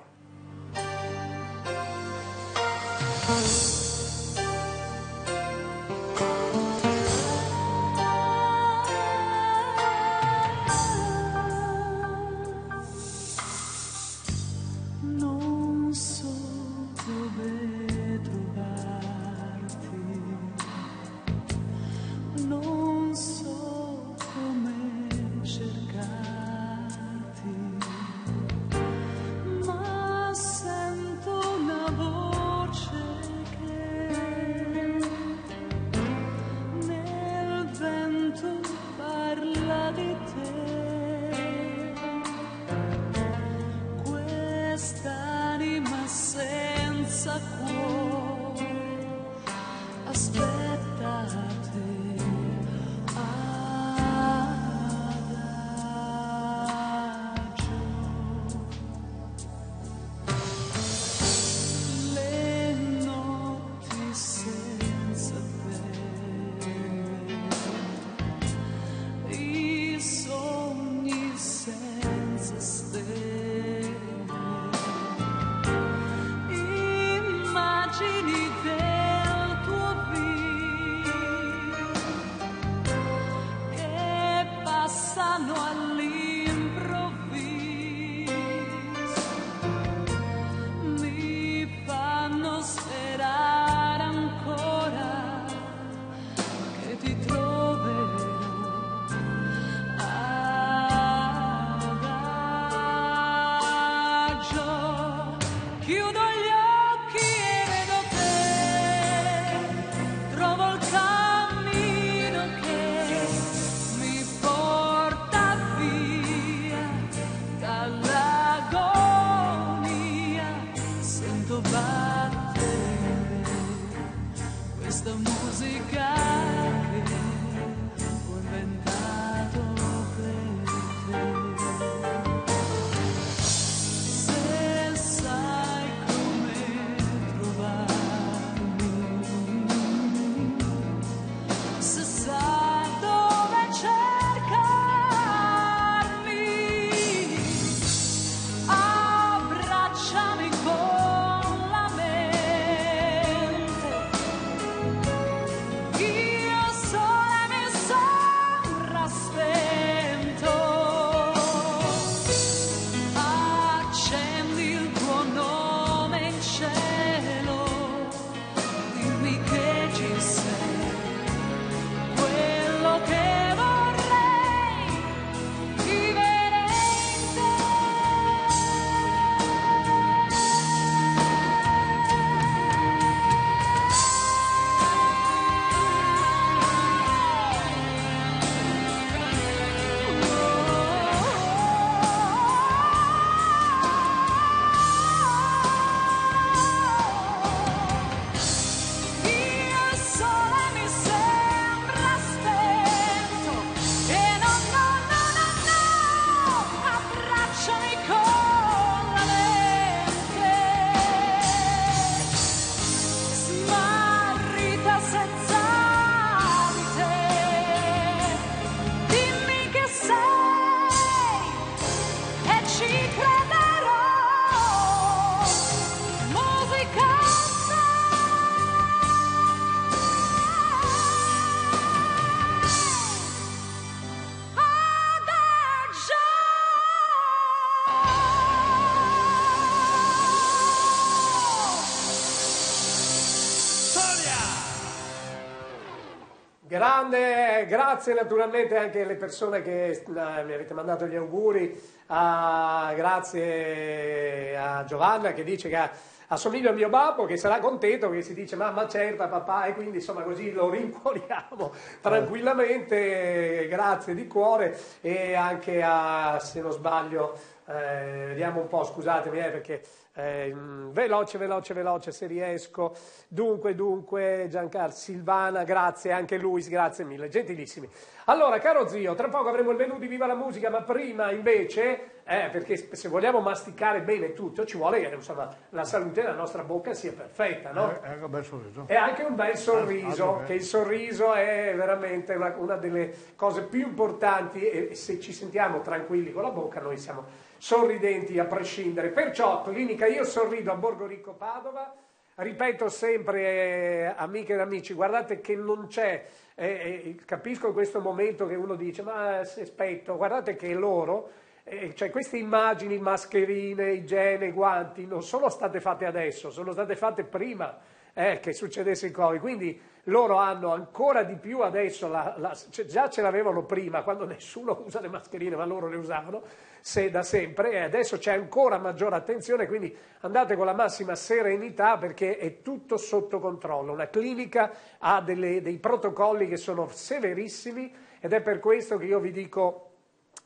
Grazie naturalmente anche alle persone che eh, mi avete mandato gli auguri, Ah, grazie a Giovanna che dice che assomiglia al mio babbo che sarà contento che si dice mamma certa papà e quindi insomma così lo rincuoriamo tranquillamente, grazie di cuore. E anche a se non sbaglio, eh, vediamo un po' scusatemi eh, perché eh, mm, veloce, veloce, veloce se riesco. Dunque, dunque, Giancarlo Silvana, grazie, anche Luis, grazie mille, gentilissimi. Allora, caro zio, tra poco avremo il menù di Viva la Musica, ma prima invece Eh, perché se vogliamo masticare bene tutto ci vuole che insomma, la salute della nostra bocca sia perfetta, no? È un bel sorriso. E anche un bel sorriso, che- che il sorriso è veramente una, una delle cose più importanti e se ci sentiamo tranquilli con la bocca noi siamo sorridenti a prescindere. Perciò, clinica Io Sorrido a Borgo Ricco Padova, ripeto sempre, eh, amiche ed amici, guardate che non c'è, eh, eh, capisco questo momento che uno dice, ma aspetto, guardate che loro, eh, cioè queste immagini, mascherine, igiene, guanti, non sono state fatte adesso, sono state fatte prima eh, che succedesse il Covid, quindi loro hanno ancora di più adesso, la- la- cioè, già ce l'avevano prima, quando nessuno usa le mascherine, ma loro le usavano se da sempre, e adesso c'è ancora maggiore attenzione, quindi andate con la massima serenità perché è tutto sotto controllo. Una clinica ha delle- dei protocolli che sono severissimi ed è per questo che io vi dico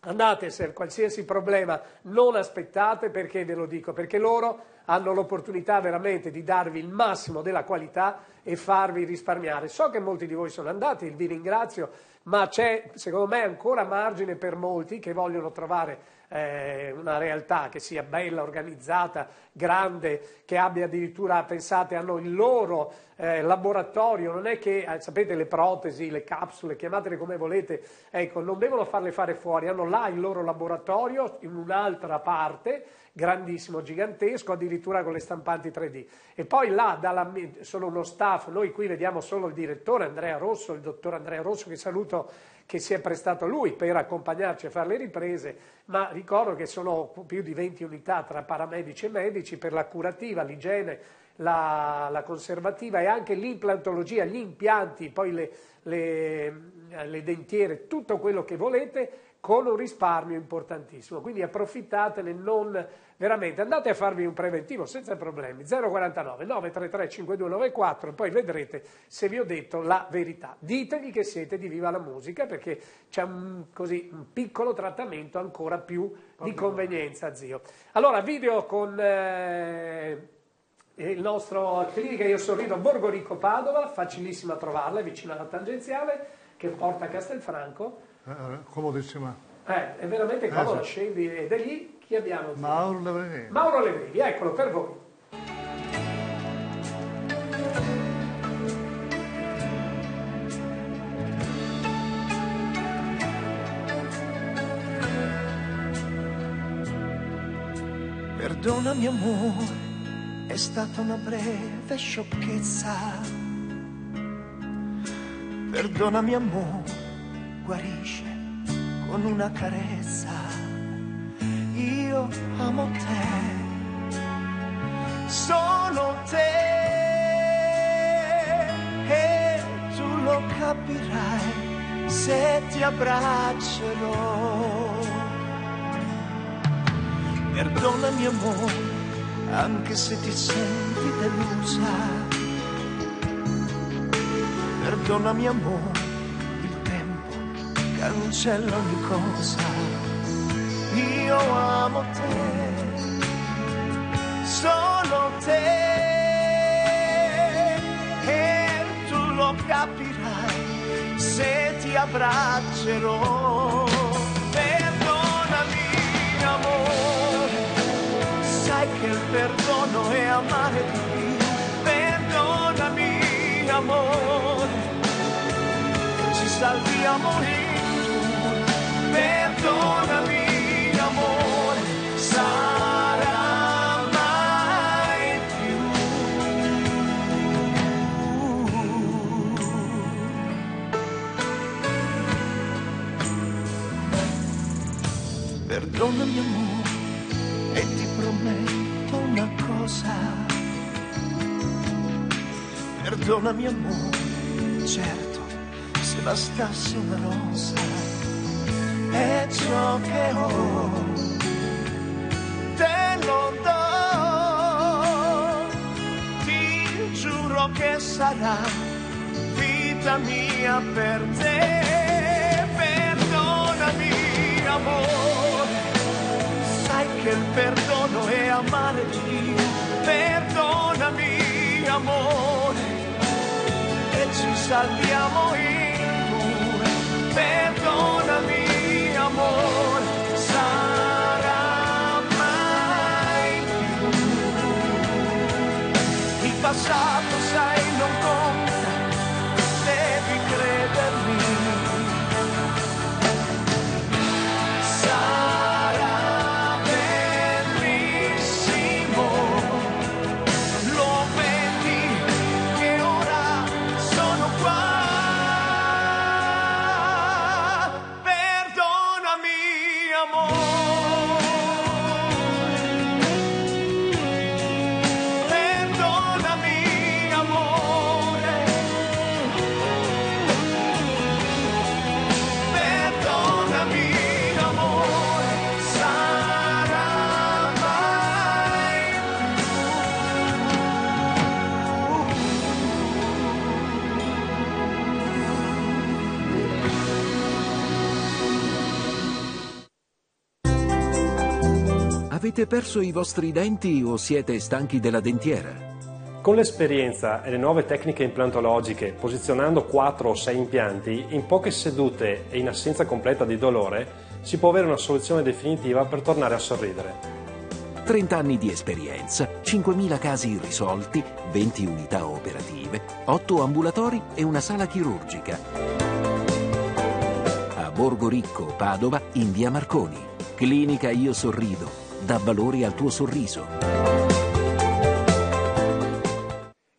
Andate, se qualsiasi problema non aspettate, perché ve lo dico? Perché loro hanno l'opportunità veramente di darvi il massimo della qualità e farvi risparmiare. So che molti di voi sono andati, vi ringrazio, ma c'è secondo me ancora margine per molti che vogliono trovare eh, una realtà che sia bella, organizzata, grande, che abbia addirittura, pensate, hanno il loro eh, laboratorio, non è che, eh, sapete, le protesi, le capsule, chiamatele come volete, ecco, non devono farle fare fuori, hanno là il loro laboratorio in un'altra parte, grandissimo, gigantesco, addirittura con le stampanti 3D. E poi là dalla- sono uno staff, noi qui vediamo solo il direttore Andrea Rosso, il dottor Andrea Rosso che saluto che si è prestato lui per accompagnarci a fare le riprese, ma ricordo che sono più di 20 unità tra paramedici e medici per la curativa, l'igiene, la, la conservativa e anche l'implantologia, gli impianti, poi le, le- le dentiere, tutto quello che volete con un risparmio importantissimo. Quindi approfittatene, non veramente andate a farvi un preventivo senza problemi. 049 933 5294 poi vedrete se vi ho detto la verità. Ditegli che siete di Viva la Musica perché c'è un, così, un piccolo trattamento ancora più di convenienza, zio. Allora, video con eh, il nostro clinica Io Sorrido a Borgo Rico Padova, facilissima a trovarla, è vicino alla tangenziale che porta a Castelfranco. Eh, comodissima. Eh, è veramente Eh, comodo, sì. scendi ed è lì chi abbiamo? zio? Mauro Levrini. Mauro Levrini, eccolo per voi. Perdonami amore, è stata una breve sciocchezza. Perdonami amore, guarisce con una carezza. Io amo te, solo te e tu lo capirai se ti abbraccerò. Perdonami amore, anche se ti senti delusa. Perdonami amore, cancella ogni cosa. Io amo te, solo te. E tu lo capirai se ti abbraccerò. Perdonami amore, sai che il perdono è amare Dio. Perdonami amore, ci salviamo due. Perdonami amore, e ti prometto una cosa. Perdonami amore, certo, se bastasse una rosa è ciò che ho. Te lo do, ti giuro che sarà vita mia per te. Perdonami amore, sai che il perdono è amare Dio. Perdonami amore, e ci salviamo in due. Perdonami passato Avete perso i vostri denti o siete stanchi della dentiera? Con l'esperienza e le nuove tecniche implantologiche, posizionando 4 o 6 impianti, in poche sedute e in assenza completa di dolore, si può avere una soluzione definitiva per tornare a sorridere. 30 anni di esperienza, 5.000 casi risolti, 20 unità operative, 8 ambulatori e una sala chirurgica. A Borgo Ricco, Padova, in via Marconi. Clinica Io Sorrido. Dà valore al tuo sorriso.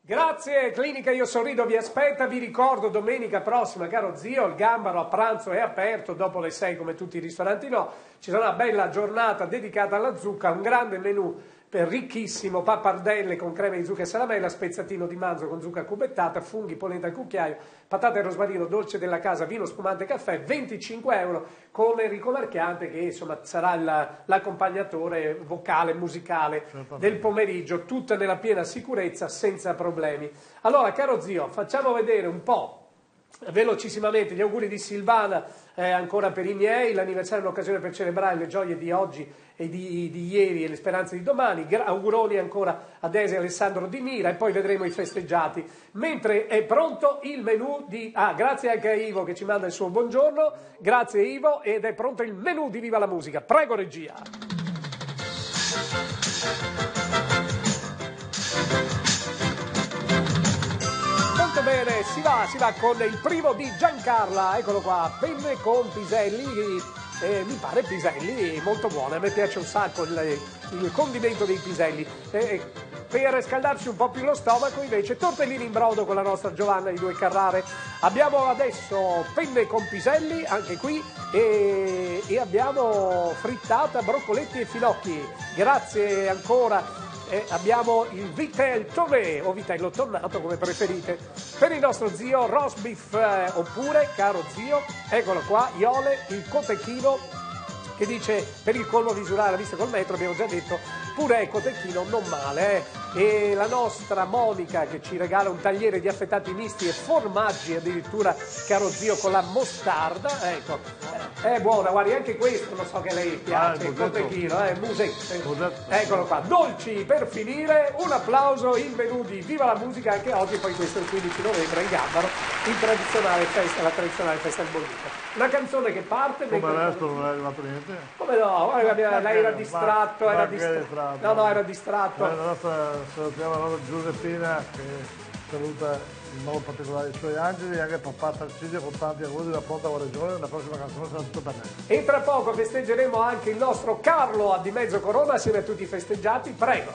Grazie, Clinica Io Sorrido vi aspetta, vi ricordo domenica prossima, caro zio, il gambaro a pranzo è aperto dopo le 6 come tutti i ristoranti no, ci sarà una bella giornata dedicata alla zucca, un grande menù ricchissimo, pappardelle con crema di zucca e salamella, spezzatino di manzo con zucca cubettata, funghi, polenta al cucchiaio, patate e rosmarino, dolce della casa, vino spumante e caffè, 25 euro con Enrico Marchiante che insomma sarà il- l'accompagnatore vocale, musicale del pomeriggio, tutto nella piena sicurezza, senza problemi. Allora, caro zio, facciamo vedere un po' velocissimamente gli auguri di Silvana eh, ancora per i miei, l'anniversario è un'occasione per celebrare le gioie di oggi e di, di ieri e le speranze di domani, Gra- auguroni ancora a Desi e Alessandro Di Mira e poi vedremo i festeggiati. Mentre è pronto il menù di... Ah, grazie anche a Ivo che ci manda il suo buongiorno, grazie Ivo ed è pronto il menù di Viva la Musica. Prego regia. Molto bene, si va, si va con il primo di Giancarla, eccolo qua, penne con piselli, eh, mi pare piselli molto buone, a me piace un sacco il, il condimento dei piselli. Eh, per scaldarci un po' più lo stomaco invece tortellini in brodo con la nostra Giovanna di Due Carrare. Abbiamo adesso penne con piselli, anche qui, e, e abbiamo frittata, broccoletti e finocchi. Grazie ancora eh, abbiamo il vitel tomé o vitello tonnato come preferite per il nostro zio roast beef eh, oppure caro zio eccolo qua Iole il cotechino che dice per il colmo misurare la vista col metro abbiamo già detto pure cotechino non male eh. E la nostra Monica che ci regala un tagliere di affettati misti e formaggi addirittura caro zio con la mostarda. Ecco. È buona guardi anche questo lo so che lei piace Ah, cotechino eh, musette. eccolo qua. Dolci per finire un applauso di Viva la Musica anche oggi poi questo è il 15 novembre in Gambaro il tradizionale festa la tradizionale festa del Bollito una canzone che parte Come resto non è arrivato niente. come no guarda, lei era distratto ma era distratto no no era distratto La nostra, salutiamo la nostra Giuseppina che saluta in modo particolare i suoi angeli e anche papà Tarcisio con tanti auguri da pronta guarigione. La prossima canzone sarà tutta per lei. e tra poco festeggeremo anche il nostro Carlo a di mezzo corona assieme a tutti i festeggiati prego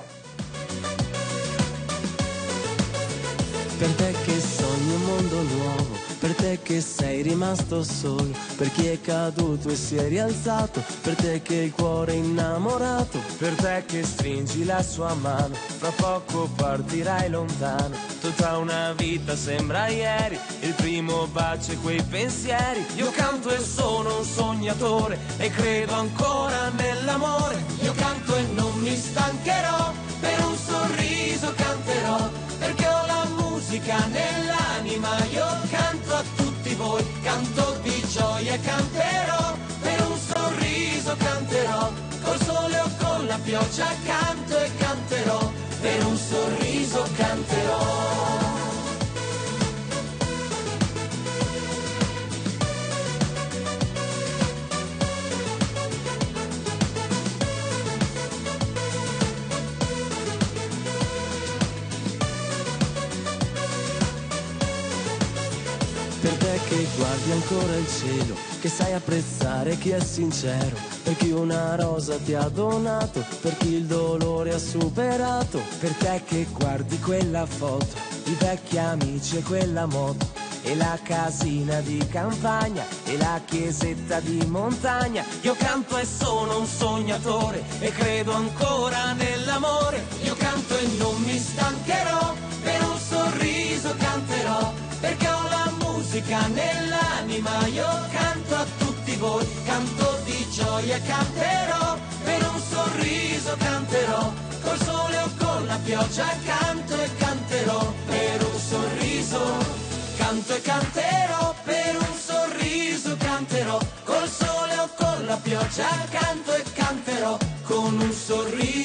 Per te che sogni un mondo nuovo, per te che sei rimasto solo, per chi è caduto e si è rialzato, per te che il cuore è innamorato, per te che stringi la sua mano, fra poco partirai lontano, tutta una vita sembra ieri, il primo bacio e quei pensieri, io canto e sono un sognatore e credo ancora nell'amore, io canto e non mi stancherò, per un sorriso canterò, musica nell'anima, io canto a tutti voi, canto di gioia e canterò, per un sorriso canterò, col sole o con la pioggia canto e canterò, per un sorriso canterò. Che guardi ancora il cielo, che sai apprezzare chi è sincero, per chi una rosa ti ha donato, per chi il dolore ha superato, per te che guardi quella foto, i vecchi amici e quella moto. E la casina di campagna e la chiesetta di montagna. Io canto e sono un sognatore e credo ancora nell'amore. Io canto e non mi stancherò, musica nell'anima. Io canto a tutti voi, canto di gioia canterò, per un sorriso canterò, col sole o con la pioggia canto e canterò, per un sorriso. Canto e canterò per un sorriso canterò. Col sole o con la pioggia canto e canterò con un sorriso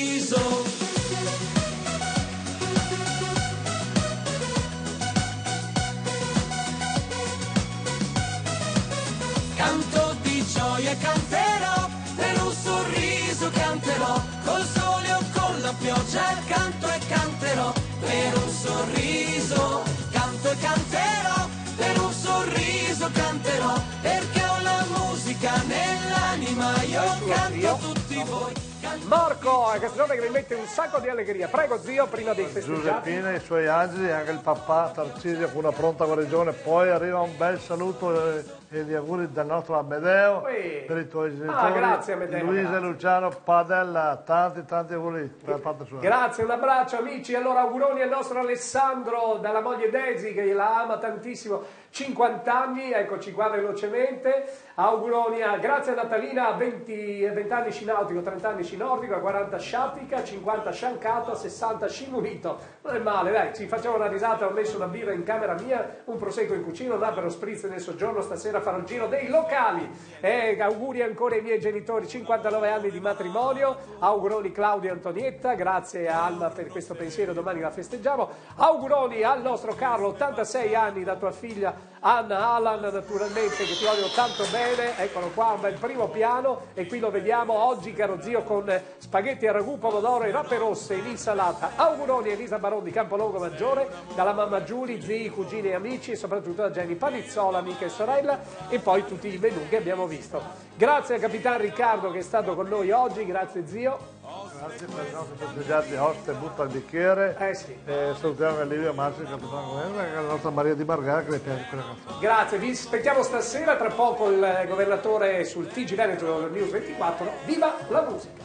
musica nell'anima io canto a tutti voi Marco, è canzone che mi mette un sacco di allegria. Prego zio, prima dei festeggiati. Giuseppina, i suoi angeli, anche il papà Tarcisio con una pronta guarigione. Poi arriva un bel saluto e, e gli auguri del nostro Amedeo Ui. per i tuoi genitori. Ah, grazie, Amedeo, Luisa grazie. e Luciano Padella, tanti tanti auguri da parte sua. Grazie, un abbraccio amici. Allora auguroni al nostro Alessandro dalla moglie Desi che la ama tantissimo. 50 anni, eccoci qua velocemente. Auguroni a grazie a Natalina, 20, 20 anni sci nautico, 30 anni sci nordico, a 40 sciatica, 50 sciancato, a 60 sci munito. Non è male, dai, ci facciamo una risata, ho messo una birra in camera mia, un prosecco in cucina, un albero spritz nel soggiorno, stasera farò il giro dei locali. E auguri ancora ai miei genitori, 59 anni di matrimonio. Auguroni Claudia e Antonietta, grazie a Alma per questo pensiero, domani la festeggiamo. Auguroni al nostro Carlo, 86 anni da tua figlia Anna Alan, naturalmente, che ti voglio tanto bene. Eccolo qua, un bel primo piano. E qui lo vediamo oggi, caro zio, con spaghetti a ragù, pomodoro e rape rosse in insalata. Auguroni Elisa Baron di Campolongo Maggiore, dalla mamma Giuli, zii, cugini e amici, e soprattutto da Jenny Panizzola, amica e sorella, e poi tutti i menù che abbiamo visto. Grazie al Capitan Riccardo che è stato con noi oggi, grazie zio. Grazie per i nostri festeggiati oste, butta il bicchiere. Eh sì. E salutiamo anche Livio Massi, il capitano Governo, e la nostra Maria Di Margara che le piace quella canzone. Grazie, vi aspettiamo stasera, tra poco il governatore sul TG Veneto News 24. Viva la musica!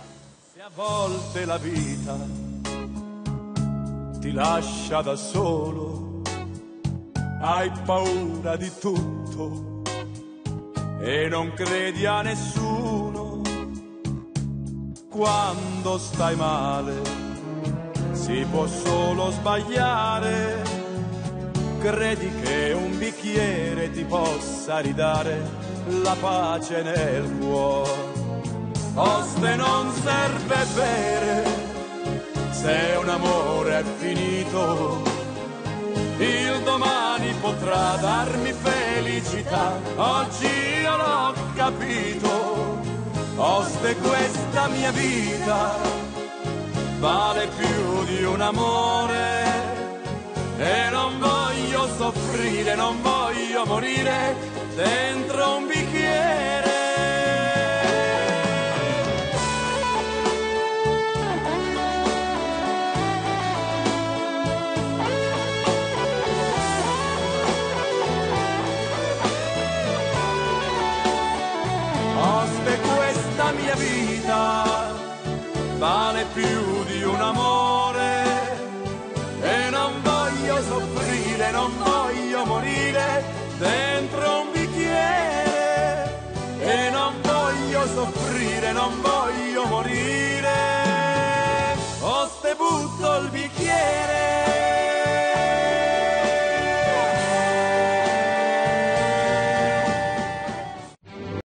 Se a volte la vita ti lascia da solo, hai paura di tutto e non credi a nessuno. Quando stai male si può solo sbagliare, credi che un bicchiere ti possa ridare la pace nel cuore. Oste non serve bere se un amore è finito. Il domani potrà darmi felicità, oggi io l'ho capito. Oste questa mia vita vale più di un amore e non voglio soffrire, non voglio morire dentro un bicchiere. Mia vita vale più di un amore. E non voglio soffrire, non voglio morire dentro un bicchiere. E non voglio soffrire, non voglio morire. Oste butto il bicchiere